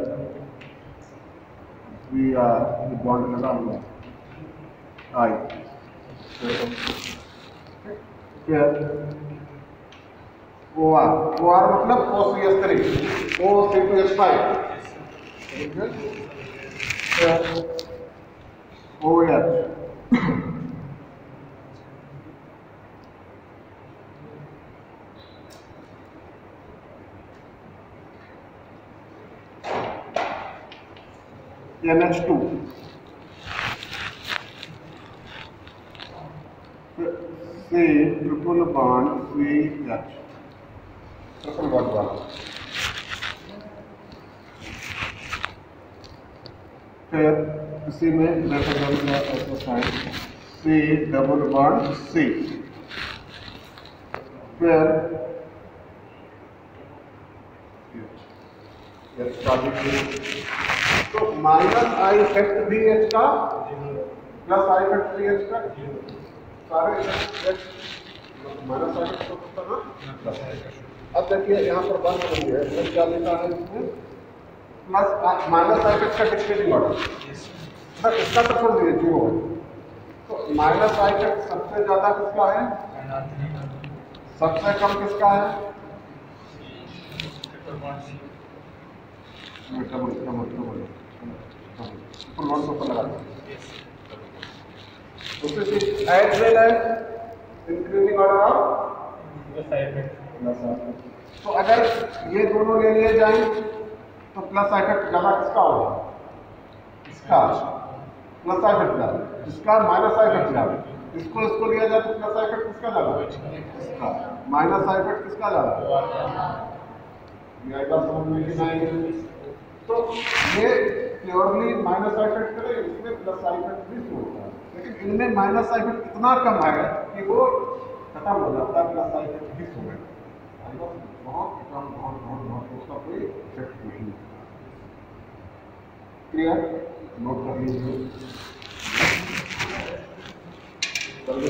V R bond लगा हुआ आई क्या ओ आर ओ आर मतलब O C S three O C two S five O H N H two C triple bond वाला फिर इसी में सी डबल बॉन्ड सी फिर तो माइनस आई इफ़ेक्ट भी एच का प्लस आई इफ़ेक्ट भी एच का, सारे माइनस आई को होता ना प्लस अब देखिए, यहाँ पर बात है प्लस क्या लिखा है इसमें? प्लस माइनस साइड का डिक्रीजिंग ऑर्डर सर इसका तो छोड़ दीजिए ज़ीरो है तो माइनस आई का सबसे ज़्यादा किसका है? सबसे कम किसका है? डबल डबल डबल नोट ऊपर लगा दूसरी चीज़ एड वेल है। इंक्रीजिंग ऑर्डर ऑफ़ तो अगर ये दोनों ले लिए जाएँ तो प्लस इफ़ेक्ट ज़्यादा किसका होगा? इसका। प्लस इफ़ेक्ट ज़्यादा इसका माइनस इफ़ेक्ट ज़्यादा इसको इसको लिया जाए तो प्लस इफ़ेक्ट किसका ज़्यादा इसका। माइनस इफ़ेक्ट किसका ज़्यादा तो ये प्योरली माइनस इफ़ेक्ट करे, इसमें प्लस इफ़ेक्ट भी शो होता है लेकिन इनमें माइनस इफ़ेक्ट इतना कम है कि वो खत्म हो जाता है प्लस इफ़ेक्ट भी है बहुत कम बहुत बहुत बहुत उसका कोई इफ़ेक्ट नहीं क्लियर नोट कर लीजिए जल्दी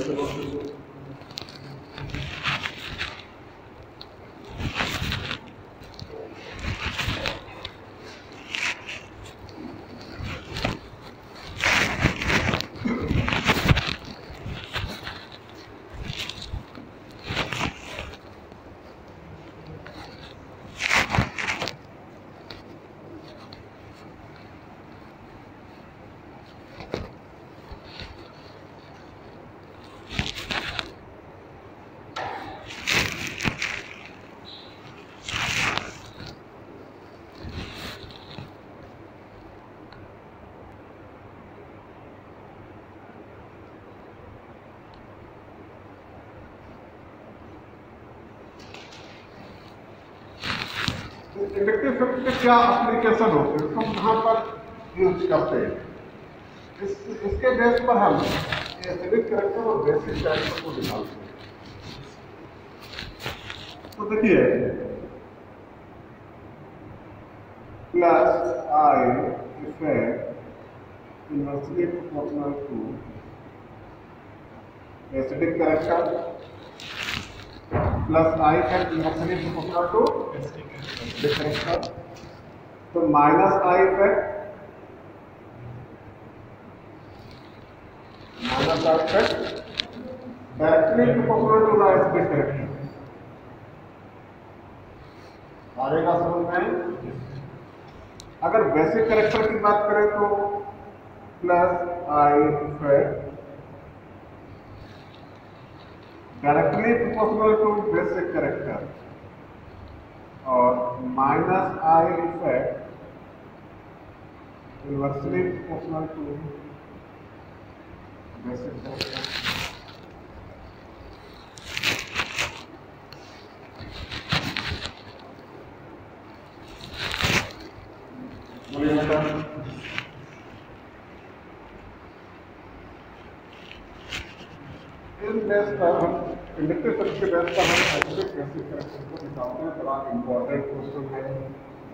इंडक्टिव फिफ्ट के क्या एप्लीकेशन होते हैं। हम कहाँ पर यूज़ करते हैं। इस, इसके बेस पर हम एसिडिक करेक्टर और बेसिक कैरेक्टर को निकालते हैं। तो देखिए plus I effect inversely proportional to acidic character plus I effect inversely proportional to difference का तो minus I effect minus I effect directly proportional to the acidic character आएगा समझ में अगर बेसिक करेक्टर की बात करें तो plus I effect directly proportional to basic character और minus I effect inversely proportional to basic character बोलिए बेटा। सर्किट के बेस पर हम एसिडिक बेसिक करेक्टर को निकालते हैं बड़ा इम्पोर्टेंट क्वेश्चन है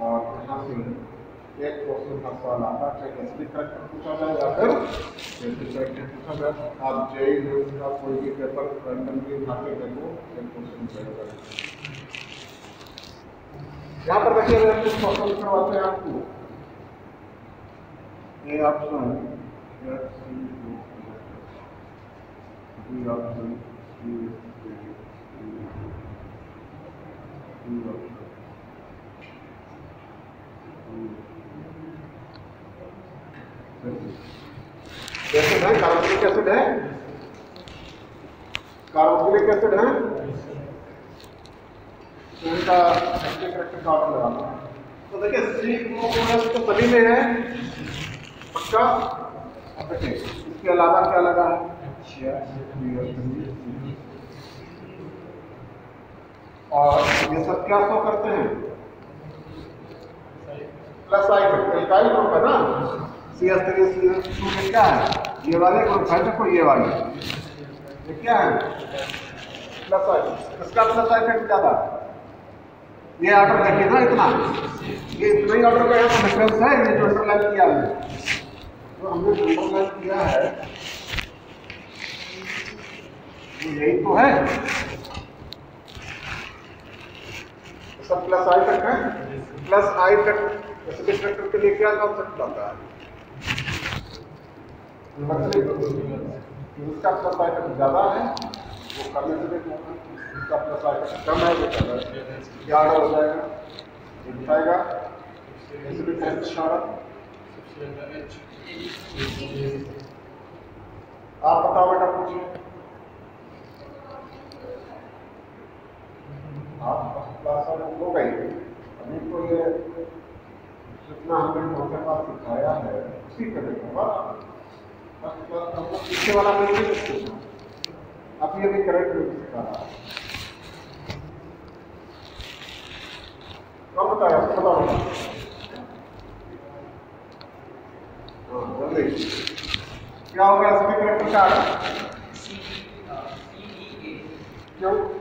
और यहाँ से एक क्वेश्चन का सवाल आता है एसिडिक करेक्टर पूछा जाए या फिर बेसिक करेक्टर पूछा जाए आप जेई न्यूज़ का कोई भी पेपर रैंडमली उठा के देखो एक क्वेश्चन सही करें यहाँ पर देखिए अगर कुछ क्वेश्चन करवाते हैं आपको ये option F C B option C D है कार्बोनिक एसिड है कार्बोनिक एसिड है उनका तो देखिए, सी तो सभी में है। पक्का? इसके अलावा क्या लगा? है और ये सब क्या शो करते हैं? प्लस आई इकाई ग्रुप है ना? C S three C S two में क्या है? ये वाले ग्रुप है देखो ये वाले। ये क्या है? प्लस आई इसका प्लस आई इफ़ेक्ट ज़्यादा ये ऑर्डर देखिए ना इतना। ये इतना ही ऑर्डर का यहाँ डिफरेंस है, ये जो अंडरलाइन किया हमने। जो हमने अंडरलाइन किया है यही तो है। सब प्लस आई तक है। प्लस आई तक के लिए क्या कॉन्सेप्ट आता है? उसका प्लस आई तक ज़्यादा है, वो प्लस आई तक कम है, वो कर है। जाएगा आप बताओ बेटा पूछिए। आप क्लास हो गई अभी तो ये जितना हमने पास सिखाया है उसी पे पीछे वाला मैं नहीं ये भी करेक्ट रूप सिखा रहा कौन बताया? बताओ हाँ जल्दी। क्या होगा सभी करेक्टर का क्यों?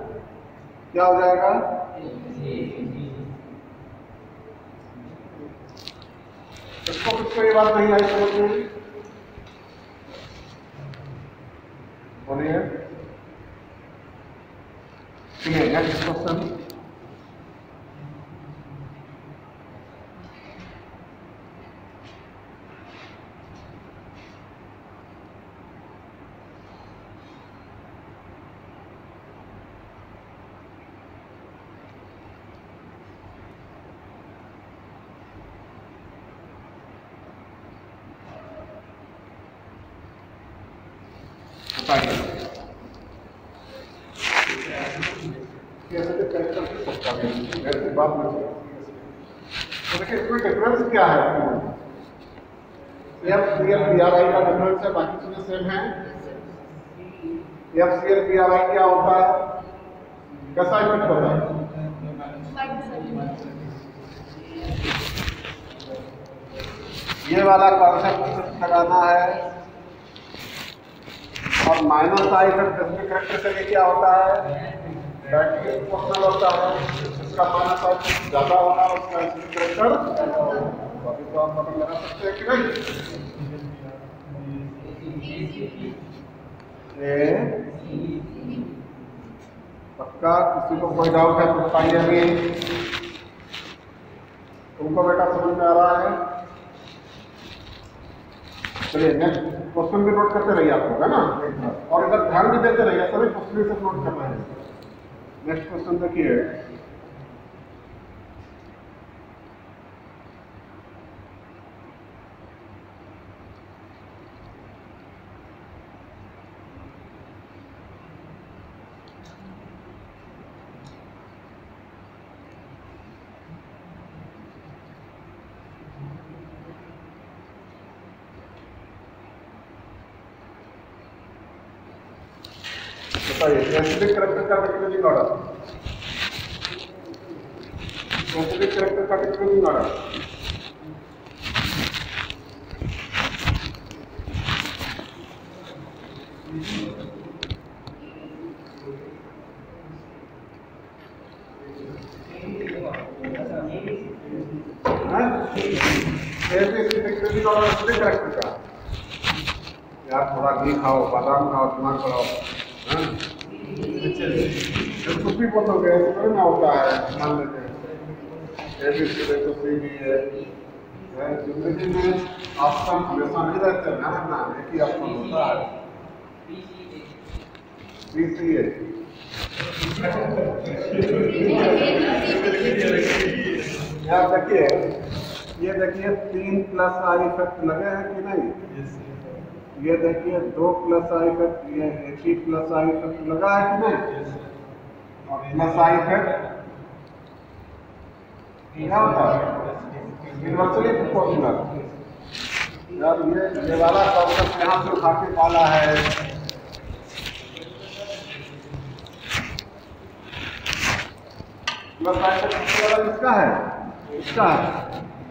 क्या हो जाएगा? इसको कुछ ये बात नहीं आई समझ में बोलिए। ठीक है नेक्स्ट क्वेश्चन बताइए कैसे तो कैरेक्टर हो सकता है ऐसी डिफरेंस क्या है F C L B R I का डिफरेंस है बाकी चीज़ें सेम है F C L B R I क्या होता है कैसा इफ़ेक्ट होता है ये वाला कॉन्सेप्ट लगाना है। और माइनस आई करेक्टर से क्या होता है? होता है। माइनस आई ज़्यादा होना उसका करेक्टर अभी तो आप पता लगा सकते हैं कि नहीं। ए? पक्का? किसी को कोई डाउट है तो बताइए अभी। तुमको बेटा समझ में आ रहा है? चलिए नेक्स्ट क्वेश्चन भी नोट करते रहिए आप लोग, है ना? और इधर ध्यान भी देते रहिए, सभी क्वेश्चन से नोट करना है नेक्स्ट क्वेश्चन देखिए। बताइए एसिडिक करेक्टर का डिक्रीजिंग ऑर्डर एसिडिक करेक्टर का decreasing order decreasing order acidic character का यार थोड़ा घी खाओ बादाम खाओ दिमाग बढ़ाओ हाँ? जब कुछ भी बोलोगे ऐसे थोड़ी ना होता है मान लेते हैं ए बी सी डी तो सी भी है ज़िंदगी में ऑप्शन हमेशा नहीं रहते ना ही ऑप्शन होता है। बी सी ए यार देखिए ये देखिए तीन प्लस आई इफ़ेक्ट लगे हैं कि नहीं? ये देखिए दो प्लस आई इफ़ेक्ट ये एक ही प्लस आई इफ़ेक्ट लगा है कि नहीं? और प्लस आई इफ़ेक्ट क्या होता है यूनिवर्सली प्रोपोर्शनल यार, ये ये वाला कॉन्सेप्ट यहाँ से उठा के पाला है। प्लस ज़्यादा किसका है? इसका है।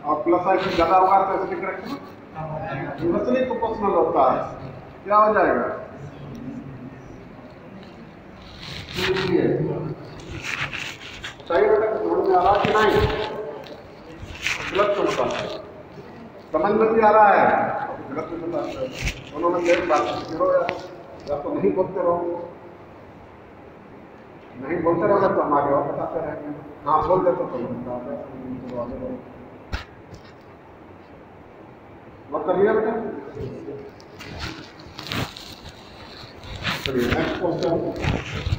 और प्लस इफ़ेक्ट ज़्यादा होगा तो एसिडिक रिएक्शन इन्वर्सली प्रोपोर्शनल होता है। क्या हो जाएगा? सही बेटा समझ में आ रहा कि नहीं गलत चलता है। समझ में भी आ रहा है। गलत भी बताते हैं। दोनों में एक बात करो या तो नहीं बोलते रहो। नहीं बोलते रहोगे तो हम आगे और बताते रहेंगे। हाँ बोल देते तो बताते हैं, तो आगे बढ़ो। नोट कर लिया बेटा चलिए नेक्स्ट क्वेश्चन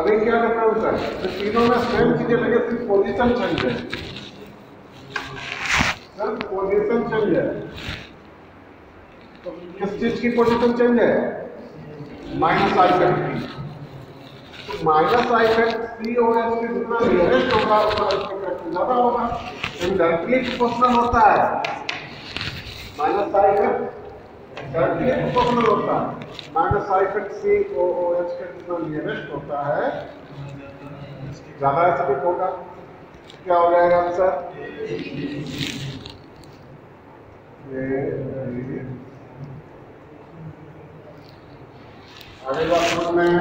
अभी क्या डिफरेंस है तो तीनों में सेम चीज़ें लगे सिर्फ़ पोजीशन चेंज है। सिर्फ़ पोजीशन चेंज है। किस चीज़ की पोजीशन चेंज है? माइनस आई इफ़ेक्ट की। तो minus I effect C O S के जितना नियरेस्ट होगा उतना इसका इफ़ेक्ट ज़्यादा होगा। लेकिन डायरेक्टली प्रोपोर्शनल होता है? Minus I effect directly proportional होता है? Minus I effect C O O H के जितना नियरेस्ट होता है। ज़्यादा एसिडिक होगा? क्या हो जाएगा आंसर। आगे बात में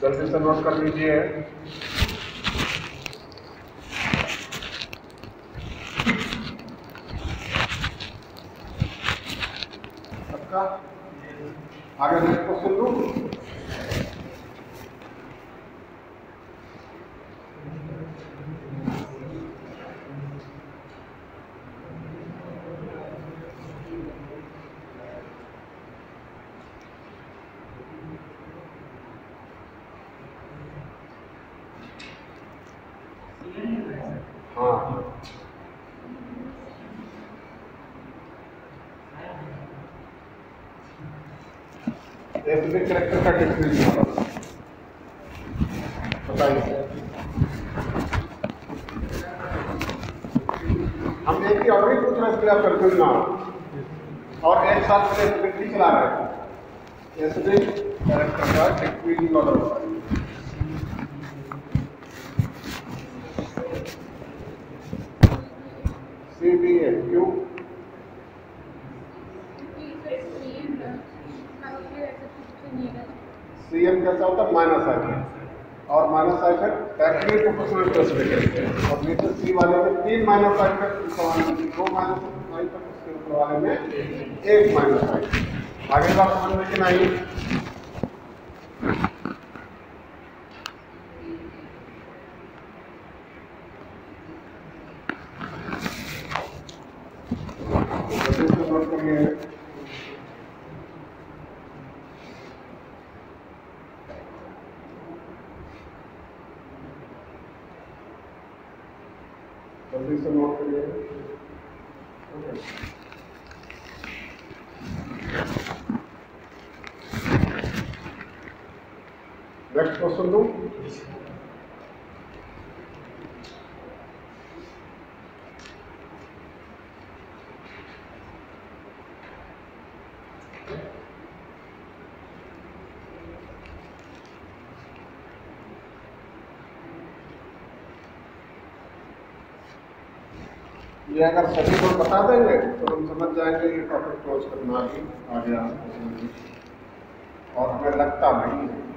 जल्दी से नोट कर लीजिए। आगे नेक्स्ट क्वेश्चन लूँ हाँ एसिडिक करेक्टर का डिस्क्रिप्शन बताइए हम एक ही ऑर्डर ही पूछ रहे थे कंफ्यूज ना। हो और एक साथ में ही चला रहे थे एसडी करेक्टर का डिस्क्रिप्शन ऑर्डर होता C B A Q C M कैसा होता है माइनस आई और minus I effect directly proportional to acidic और नीचे सी वाले में तीन माइनस आई इफ़ेक्ट ऊपर वाले में दो माइनस आई इफ़ेक्ट उसके ऊपर वाले एक माइनस आई आगे का समझ में कि नहीं जल्दी से नोट करिए जल्दी से नोट करिए नेक्स्ट क्वेश्चन दो ये अगर सभी को बता देंगे तो हम समझ जाएँगे ये टॉपिक क्लोज करना ही आ गया। और हमें लगता नहीं है।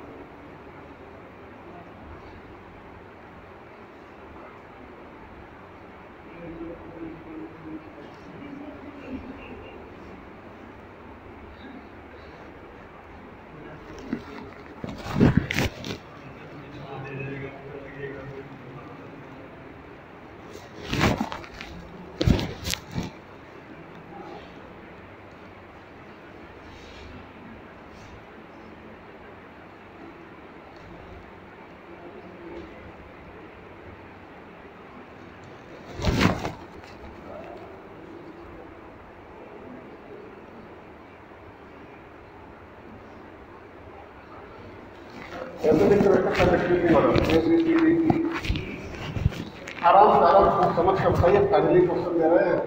आराम से आराम से समझ कर बताइए फाइनली क्वेश्चन दे रहे हैं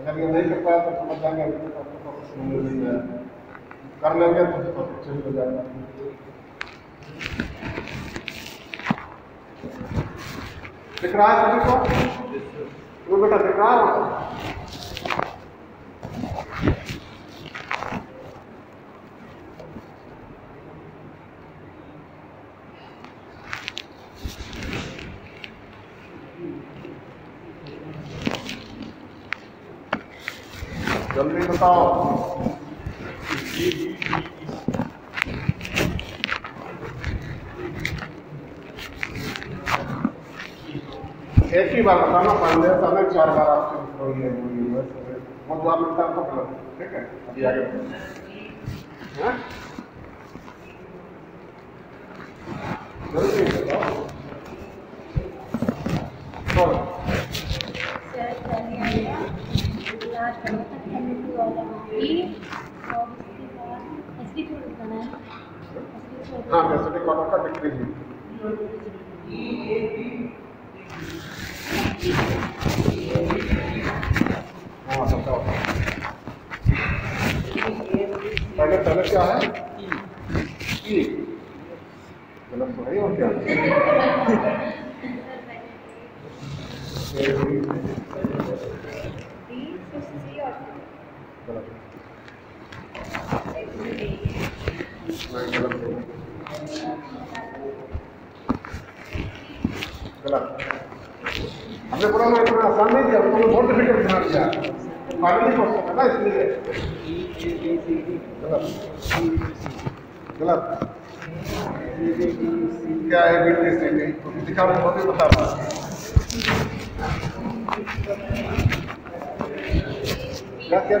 अगर ये नहीं कर पाया तो समझ जाएँगे कर लेंगे तो टॉपिक चेंज हो जाएगा दिख रहा है? सभी को बेटा, दिख रहा है वहाँ? जल्दी बताओ एक ही बार बताना पहले समय चार बार आपसे वो जवाब मिलता है ठीक है? अभी आगे बढ़ो। हाँ? जल्दी बताओ बोलो। सर पहले आएगा गुजरात कर्नाटक कम्युनिटी वाला ई और उसके बाद एस डी कोड बताना है एस डी हाँ कोड डेसिटिक ऑर्डर का डिक्रीज हाँ बताओ पहले पहले क्या है ई तो है और क्या हमने ना इतना आसान नहीं दिया हमने बहुत डिफ़िकल्ट बना दिया फाइनली क्वेश्चन है ना इसलिए गलत गलत। क्या है बी टी सी डी दिखा मैं बहुत बता रहा क्या क्या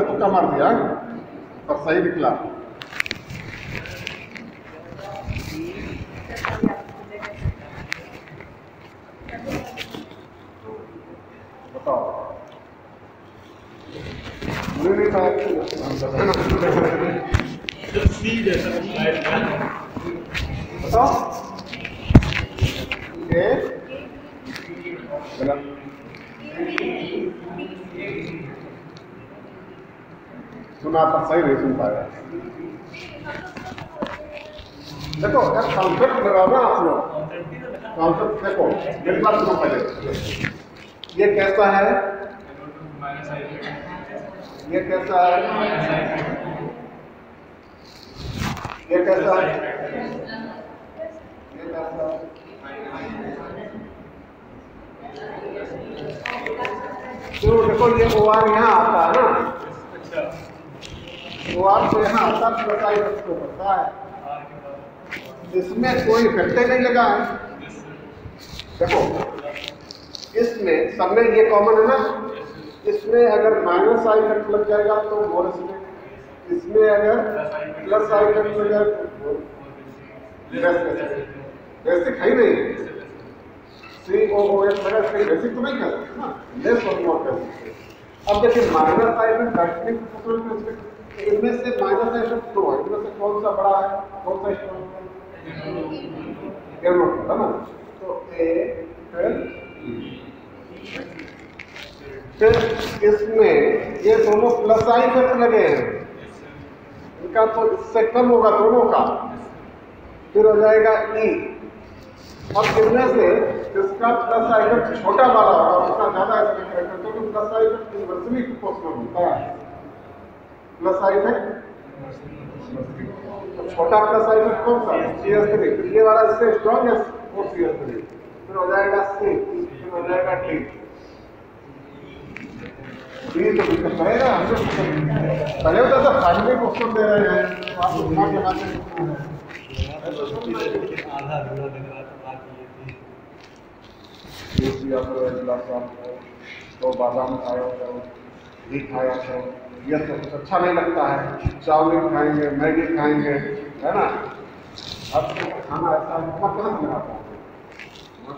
तुक्का मार दिया, पर सही निकला। बताओ मुझे नहीं था बताओ ए गलत सुना पर सही नहीं सुन पाया देखो यार कॉन्सेप्ट लगाओ ना आप लोग कॉन्सेप्ट देखो मेरी बात सुनो पहले ये कैसा है? ये कैसा है? ये कैसा है? ये कैसा तो देखो, ये ओ आर यहाँ आता है ना? ओ आर तो यहाँ आता है प्लस आई को पता है? इसमें कोई ही नहीं लगा है। देखो इसमें सब में ये कॉमन है ना? इसमें अगर माइनस आई इफ़ेक्ट लग जाएगा तो मोर इसमें इसमें अगर प्लस आई इफ़ेक्ट लग जाएगा तो बेसिक नहीं सी ओ ओ एस तो नहीं कर सकते ना। लेस और कर सकते अब देखिए माइनस आई इनमें से माइनस आई इफ़ेक्ट है। इनमें से कौन सा बड़ा है? कौन सा स्ट्रॉन्ग है? ना? तो ए फिर फिर इसमें ये दोनों प्लस आई इफ़ेक्ट लगे हैं। इनका तो इससे कम होगा दोनों का। फिर हो जाएगा ई और इनमें से जिसका प्लस आई इफ़ेक्ट छोटा वाला होगा, उसका ज़्यादा इफ़ेक्ट रहेगा क्योंकि प्लस इफ़ेक्ट इन्वर्सली प्रोपोर्शनल होता है। प्लस आई इफ़ेक्ट तो छोटा प्लस आई इफ़ेक्ट कौन सा? सी एस थ्री ये वाला इससे स्ट्रॉन्ग है वो सी एस थ्री फिर हो जाएगा सी फिर हो जाएगा टी तो तो आपको तो बादाम खाया घी खाया तो कुछ अच्छा नहीं लगता है। चाउमीन खाएँगे, मैगी खाएँगे, है ना? अब तो खाना ऐसा मत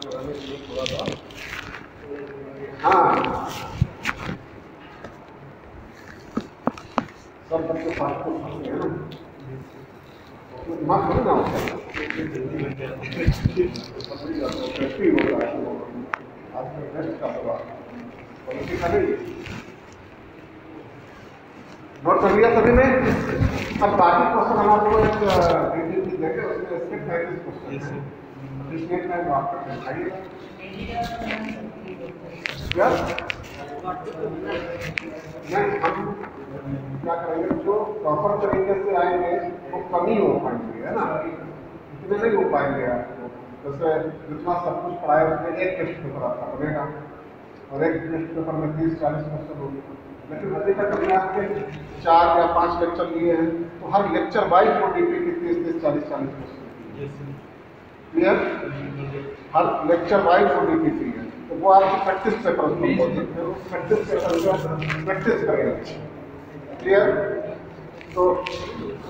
कहाँ के लिए थोड़ा सा हाँ। सब बच्चे पास को फंसते हैं ना? दिमाग ना होता है तो होता है का नहीं सभी ने अब बाकी क्वेश्चन हम आपको एक देंगे उसमें स्टेट वाइज क्वेश्चन है। स्टेट वाइज आपका दिखाइए यस नहीं हम क्या करेंगे? जो प्रॉपर तरीके से आएँगे वो कम ही हो पाएँगे है ना? इतने नहीं हो पाएँगे आपको जैसे जितना सब कुछ पढ़ाया उसमें एक टेस्ट पेपर आपका बनेगा। और एक टेस्ट पेपर में तीस चालीस क्वेश्चन होंगे। लेकिन अभी तक हमने आपके चार या पाँच लेक्चर लिए हैं तो हर लेक्चर वाइज वो डीपी की तीस तीस चालीस चालीस क्वेश्चन क्लियर हर लेक्चर वाइज वो की है। तो वो आपकी practice paper practice paper practice करेंगे क्लियर तो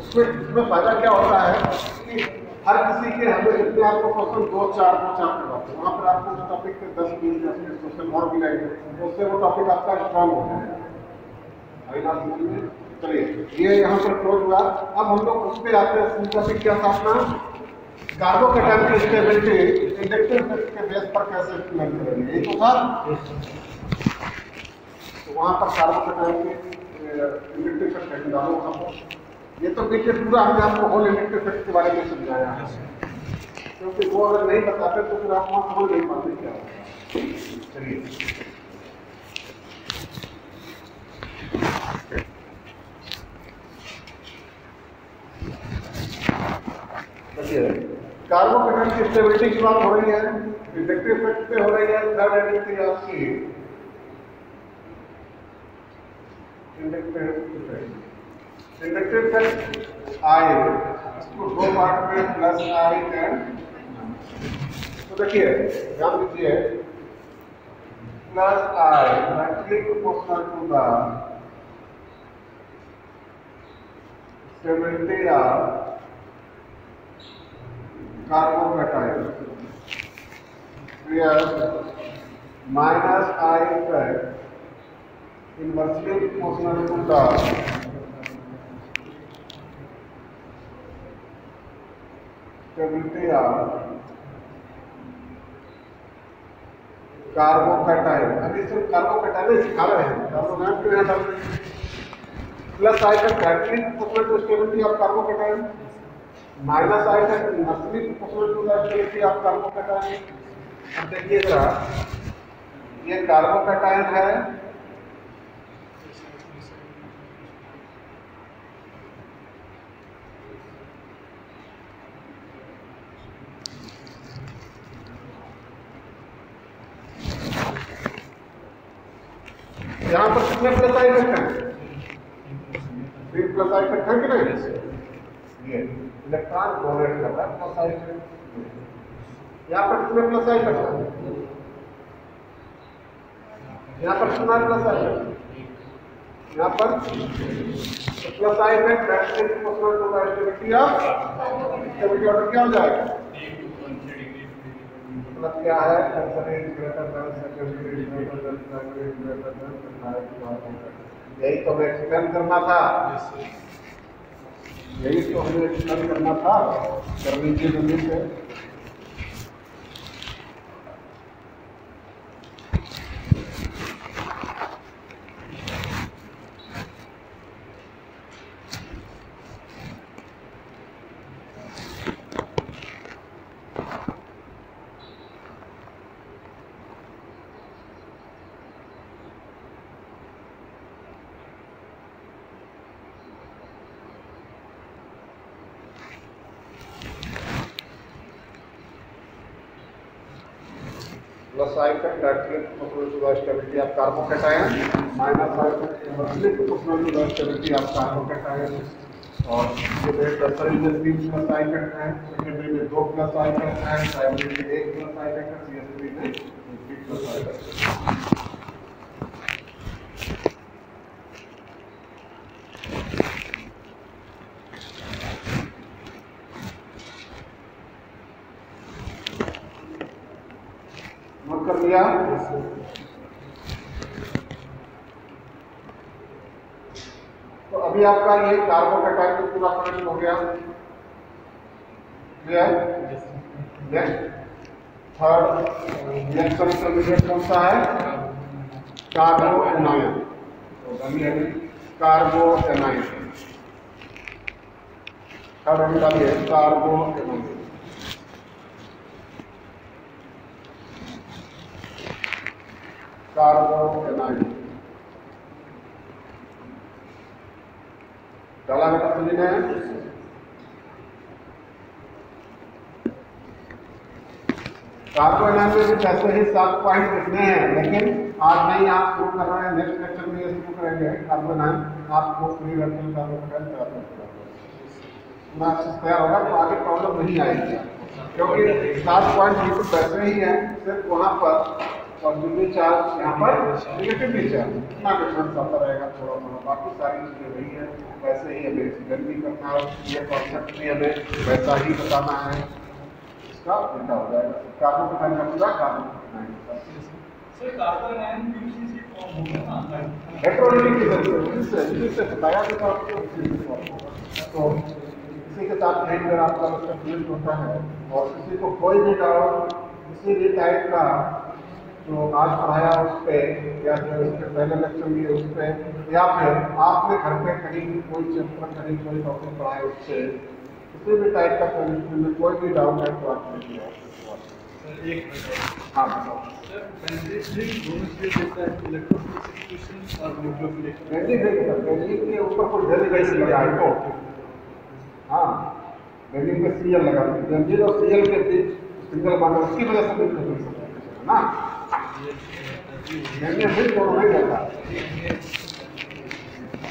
उसमें इसमें फ़ायदा क्या होता है कि हर किसी के हमें जितने आपको क्वेश्चन दो, चार दो चार करवाते हैं। वहाँ पर आपको उस टॉपिक के दस, बीस दस, बीस क्वेश्चन और मिलाएँगे तो उससे वो टॉपिक आपका स्ट्रांग हो जाएगा। अभी चलिए, ये यहाँ पर क्लोज हुआ। अब हम लोग उस पर आते हैं। टॉपिक क्या था अपना कार्बोकेटाइन की स्टेबिलिटी इंडक्टिव के बेस पर कैसे इम्प्लीमेंट करेंगे? तो था तो वहाँ पर कार्बोकेटाइन के इंडक्टिव इफ़ेक्ट कैसे डालो आपको ये तो पीछे पूरा हमने आपको होल इंडक्टिव इफ़ेक्ट के बारे में समझाया है क्योंकि वो अगर नहीं बताते तो फिर आप वहाँ समझ नहीं पाते क्या चलिए देखिए कार्बोकेटाइन की स्टेबिलिटी की बात हो रही है इंडक्टिव इफ़ेक्ट पे हो रही है थर्ड एडिटिव आपकी inductive effect inductive effect I इसको दो पार्ट में प्लस आई एंड तो देखिए, ध्यान दीजिए। Plus I directly proportional to the stability of carbocation where minus I effect inversely proportional to the stability of carbocation अभी सिर्फ़ कार्बोकेटाइन सिखा रहे हैं। प्लस का directly proportional to stability of carbocation minus का inversely proportional to the stability of carbocation अब देखिए जरा, ये कार्बोकेटाइन है। यहाँ पर कितने प्लस आई इफ़ेक्ट हैं? थ्री प्लस आई इफ़ेक्ट है कि नहीं? ये इलेक्ट्रॉन डोनेट कर रहा है प्लस आई यहाँ पर कितने प्लस आई इफ़ेक्ट हैं? यहाँ पर कितना प्लस आई यहाँ पर plus I effect battery proportional to the stability of stability order क्या हो जाएगा मतलब क्या है answer is greater than secondary greater than primary क्या है? यही तो हमें एक्सप्लेन करना था। यही तो हमें एक्सप्लेन करना था। कर लीजिए जल्दी से। टू कार्बोकेटाइन माइनस में तीन प्लस है दो प्लस है प्राइमरी में एक नोट कर लिया तो अभी आपका ये कार्बोकेटाइन में पूरा कनेक्ट हो गया clear next third reaction intermediate कौन सा है? Carbanion carbanion third हम डालिए कार्बो एनाइन कार्बो एनाइन डाला बेटा सभी ने कार्बन में भी ही सात पॉइंट लिखने हैं? लेकिन आज नहीं, आप शुरू कर रहे हैं नेक्स्ट लेक्चर में ये शुरू करेंगे। कार्बन आपको फ्री रेडिकल कार्बन तैयार तैयार होगा तो आगे प्रॉब्लम नहीं आएगी। क्योंकि सात पॉइंट बिल्कुल वैसे ही है, सिर्फ़ वहाँ पर पॉजिटिवली चार्ज यहाँ पर निगेटिवली चार्ज। इतना डिफरेंस आता रहेगा थोड़ा थोड़ा बाकी सारी चीज़ें वही है। वैसे ही हमें एक्सप्लेन भी करना है ये कॉन्सेप्ट भी हमें वैसा ही बताना है। उल्टा हो जाएगा का पूरा कार्बन इससे बताया था आपको से। तो इसी के साथ एक बार आपका बच्चा फिनिश होता है और किसी को कोई भी डाउट किसी भी टाइप का जो आज पढ़ाया उस पर या फिर उसके पहले लेक्चर लिए उस पर या फिर आपने घर पे कहीं कोई चैप्टर कहीं कोई टॉपिक पढ़ाया उससे किसी भी टाइप का कोई में कोई भी डाउट है तो आप एक हाँ दोनों देखिए बेंजीन के ऊपर कोई डेरिवेशन लगा तो। हाँ पे सीएल लगा और सीएल के बीच सिंगल बॉन्ड उसकी वजह से है ना? भी दोनों नहीं रहता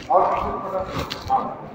और किसी को हाँ।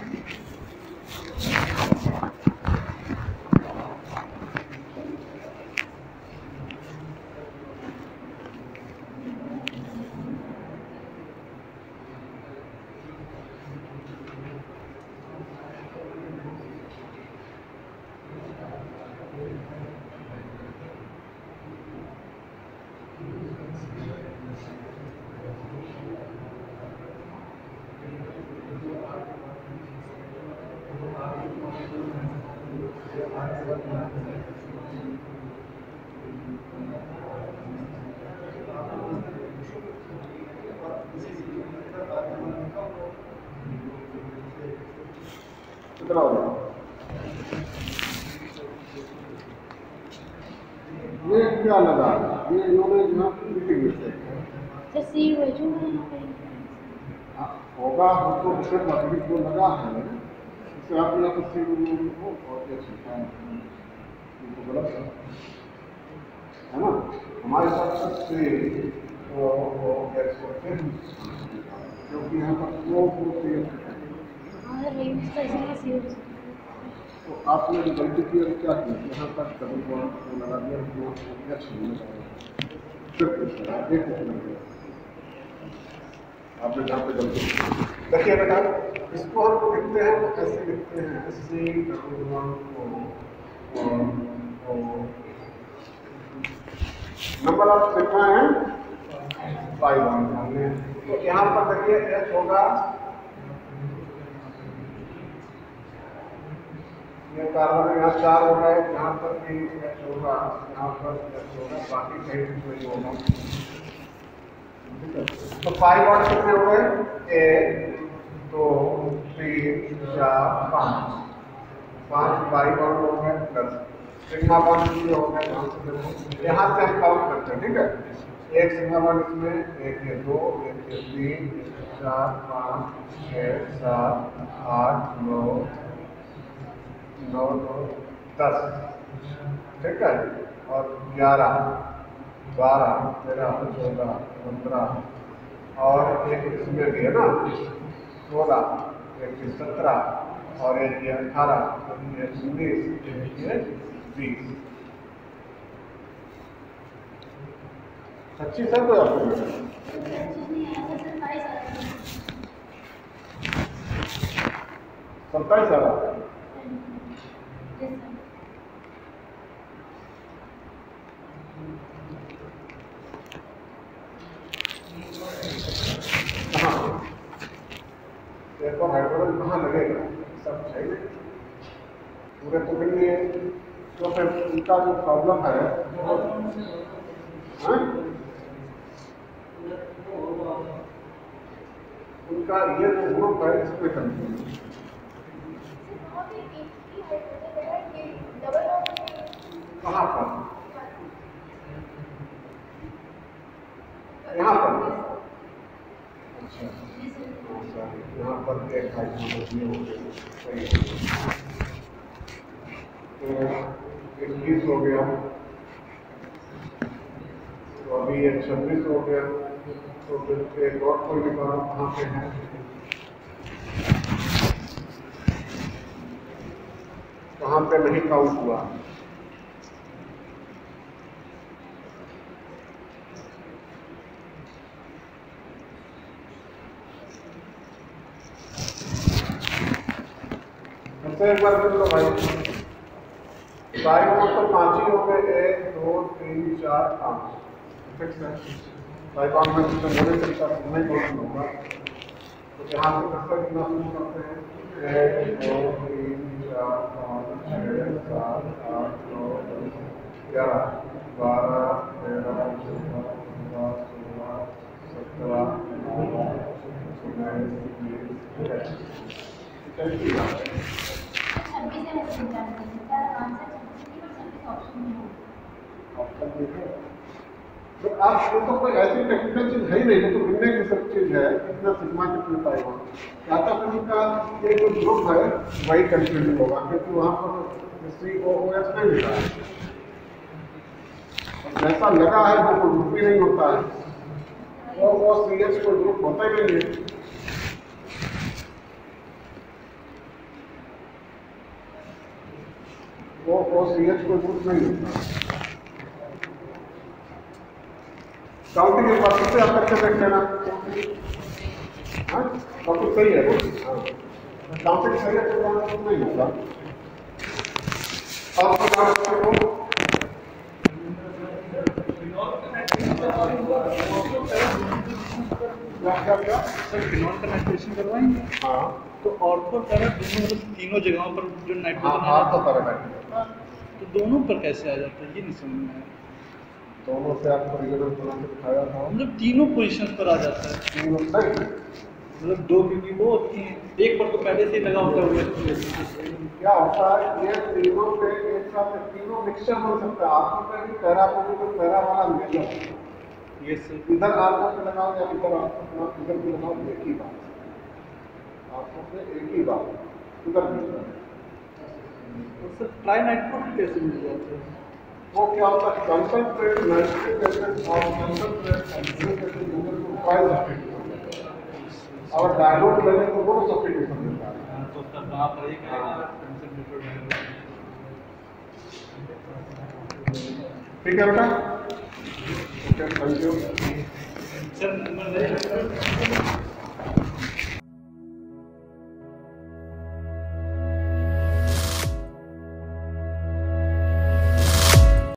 से करते हैं क्योंकि यहाँ पर दो को तो आपने है क्या की यहाँ डबल बॉन्ड को लगा दिया दो को एच नहीं लगाया फिर कुछ लगा एक को लग गया आपने जहाँ पे गलती देखिए बेटा इसको हम लिखते हैं तो कैसे लिखते हैं सी डबल बॉन्ड को नंबर ऑफ़ सिग्मा है? फाइव हमने तो यहाँ पर देखिए एच होगा। ये कार्बन यहाँ चार हो गए यहाँ पर भी एच होगा यहाँ पर एच होगा बाकी कहीं भी कोई होगा। तो फाइव बॉन्ड कितने हो गए एक दो तीन चार पाँच। पाँच फाइव बॉन्ड हो गए प्लस सिग्मा बॉन्ड भी हो गए यहाँ से देखो यहाँ से हम काउंट करते हैं ठीक है एक सिग्मा बॉन्ड इसमें एक ये दो एक ये तीन चार पाँच छः सात आठ नौ नौ नौ दस ठीक है और ग्यारह बारह तेरह चौदह पंद्रह और एक इसमें भी है ना सोलह एक सत्रह और एक ये अठारह उन्नीस एक ये बीस पच्चीस कोई आपको नहीं सर सत्ताईस है हाइड्रोजन कहाँ लगेगा? सब चाहिए। पूरे तो मिल लिए तो फिर उनका जो प्रॉब्लम है हाँ? उनका ये जो ग्रुप है इसमें कंफ्यूज कहाँ पर यहाँ पर अच्छा यहाँ पर एक हो। तो इक्कीस हो गया। तो अभी ये छब्बीस हो गया। तो फिर एक और कोई निकालो कहाँ पे है? कहाँ पे नहीं काउंट हुआ। एक बार कर लो भाई साइड तो पाँच ही हो गए एक दो तीन चार पाँच फिक्स है साइड में जिसमें बोले सकता नहीं बोल होगा तो यहाँ से कसर कितना शुरू करते हैं एक दो तीन चार पाँच छः सात आठ नौ दस ग्यारह बारह तेरह चौदह पंद्रह सोलह सत्रह अठारह उन्नीस बीस ऑप्शन में है तो आप ये तो कोई ऐसी टेक्निकल चीज़ है ही नहीं तो गिनने की सब चीज़ है कितना सिग्मा कितना पाएगा। या तो फिर उनका ये जो ग्रुप है, वही कंफ्यूजन होगा, क्योंकि वहाँ पर सी ओ ओ एस नहीं लिखा है। जैसा लगा है, वो कोई ग्रुप ही नहीं होता है। वो वो सी एच कोई ग्रुप होता ही नहीं है। वो वो सी एच कोई ग्रुप नहीं होता काउंटिंग के बाद से आप करके देख लेना हाँ काउंटिंग सही है वो। हाँ। काउंटिंग सही है तो वहाँ कुछ नहीं कोई बात करो क्या क्या सर फिनॉल का नाइट्रेशन करवाएँगे? हाँ। तो ऑर्थो पैरा तीनों जगहों पर जो हाँ नाइट्रोजन हाँ आ तो है, तो दोनों पर कैसे आ जाता है? ये नहीं समझ में आया। दोनों से आपको बना के दिखाया था। मतलब तीनों पोजीशन पर आ जाता है। तीन मतलब दो क्योंकि वो होती हैं। एक पर तो पहले से ही लगा होता है क्या होता है? ये तीनों पे एक साथ तीनों मिक्सचर बन सकता है। आपको पे पैरा को भी पैरा वाला मिल ये सर इधर आपको पे लगाओ या इधर आपको इधर लगाओ एक ही बात। आपको पे एक ही बात। इधर तो ट्राई नाइट्रोजन कैसे मिल जाते हैं। वो क्या होता है? कंसंट्रेट नाइट्रिक एसिड और कंसंट्रेट एसिड एसिड दोनों को फाइव सब्स्टिट्यूट और डायलूट लेने को दोनों सब्स्टिट्यूशन मिलता है। हाँ, तो तब वहाँ पर एक आएगा कंसंट्रेटेड डायलूट। ठीक है बेटा? Okay thank you sir number नहीं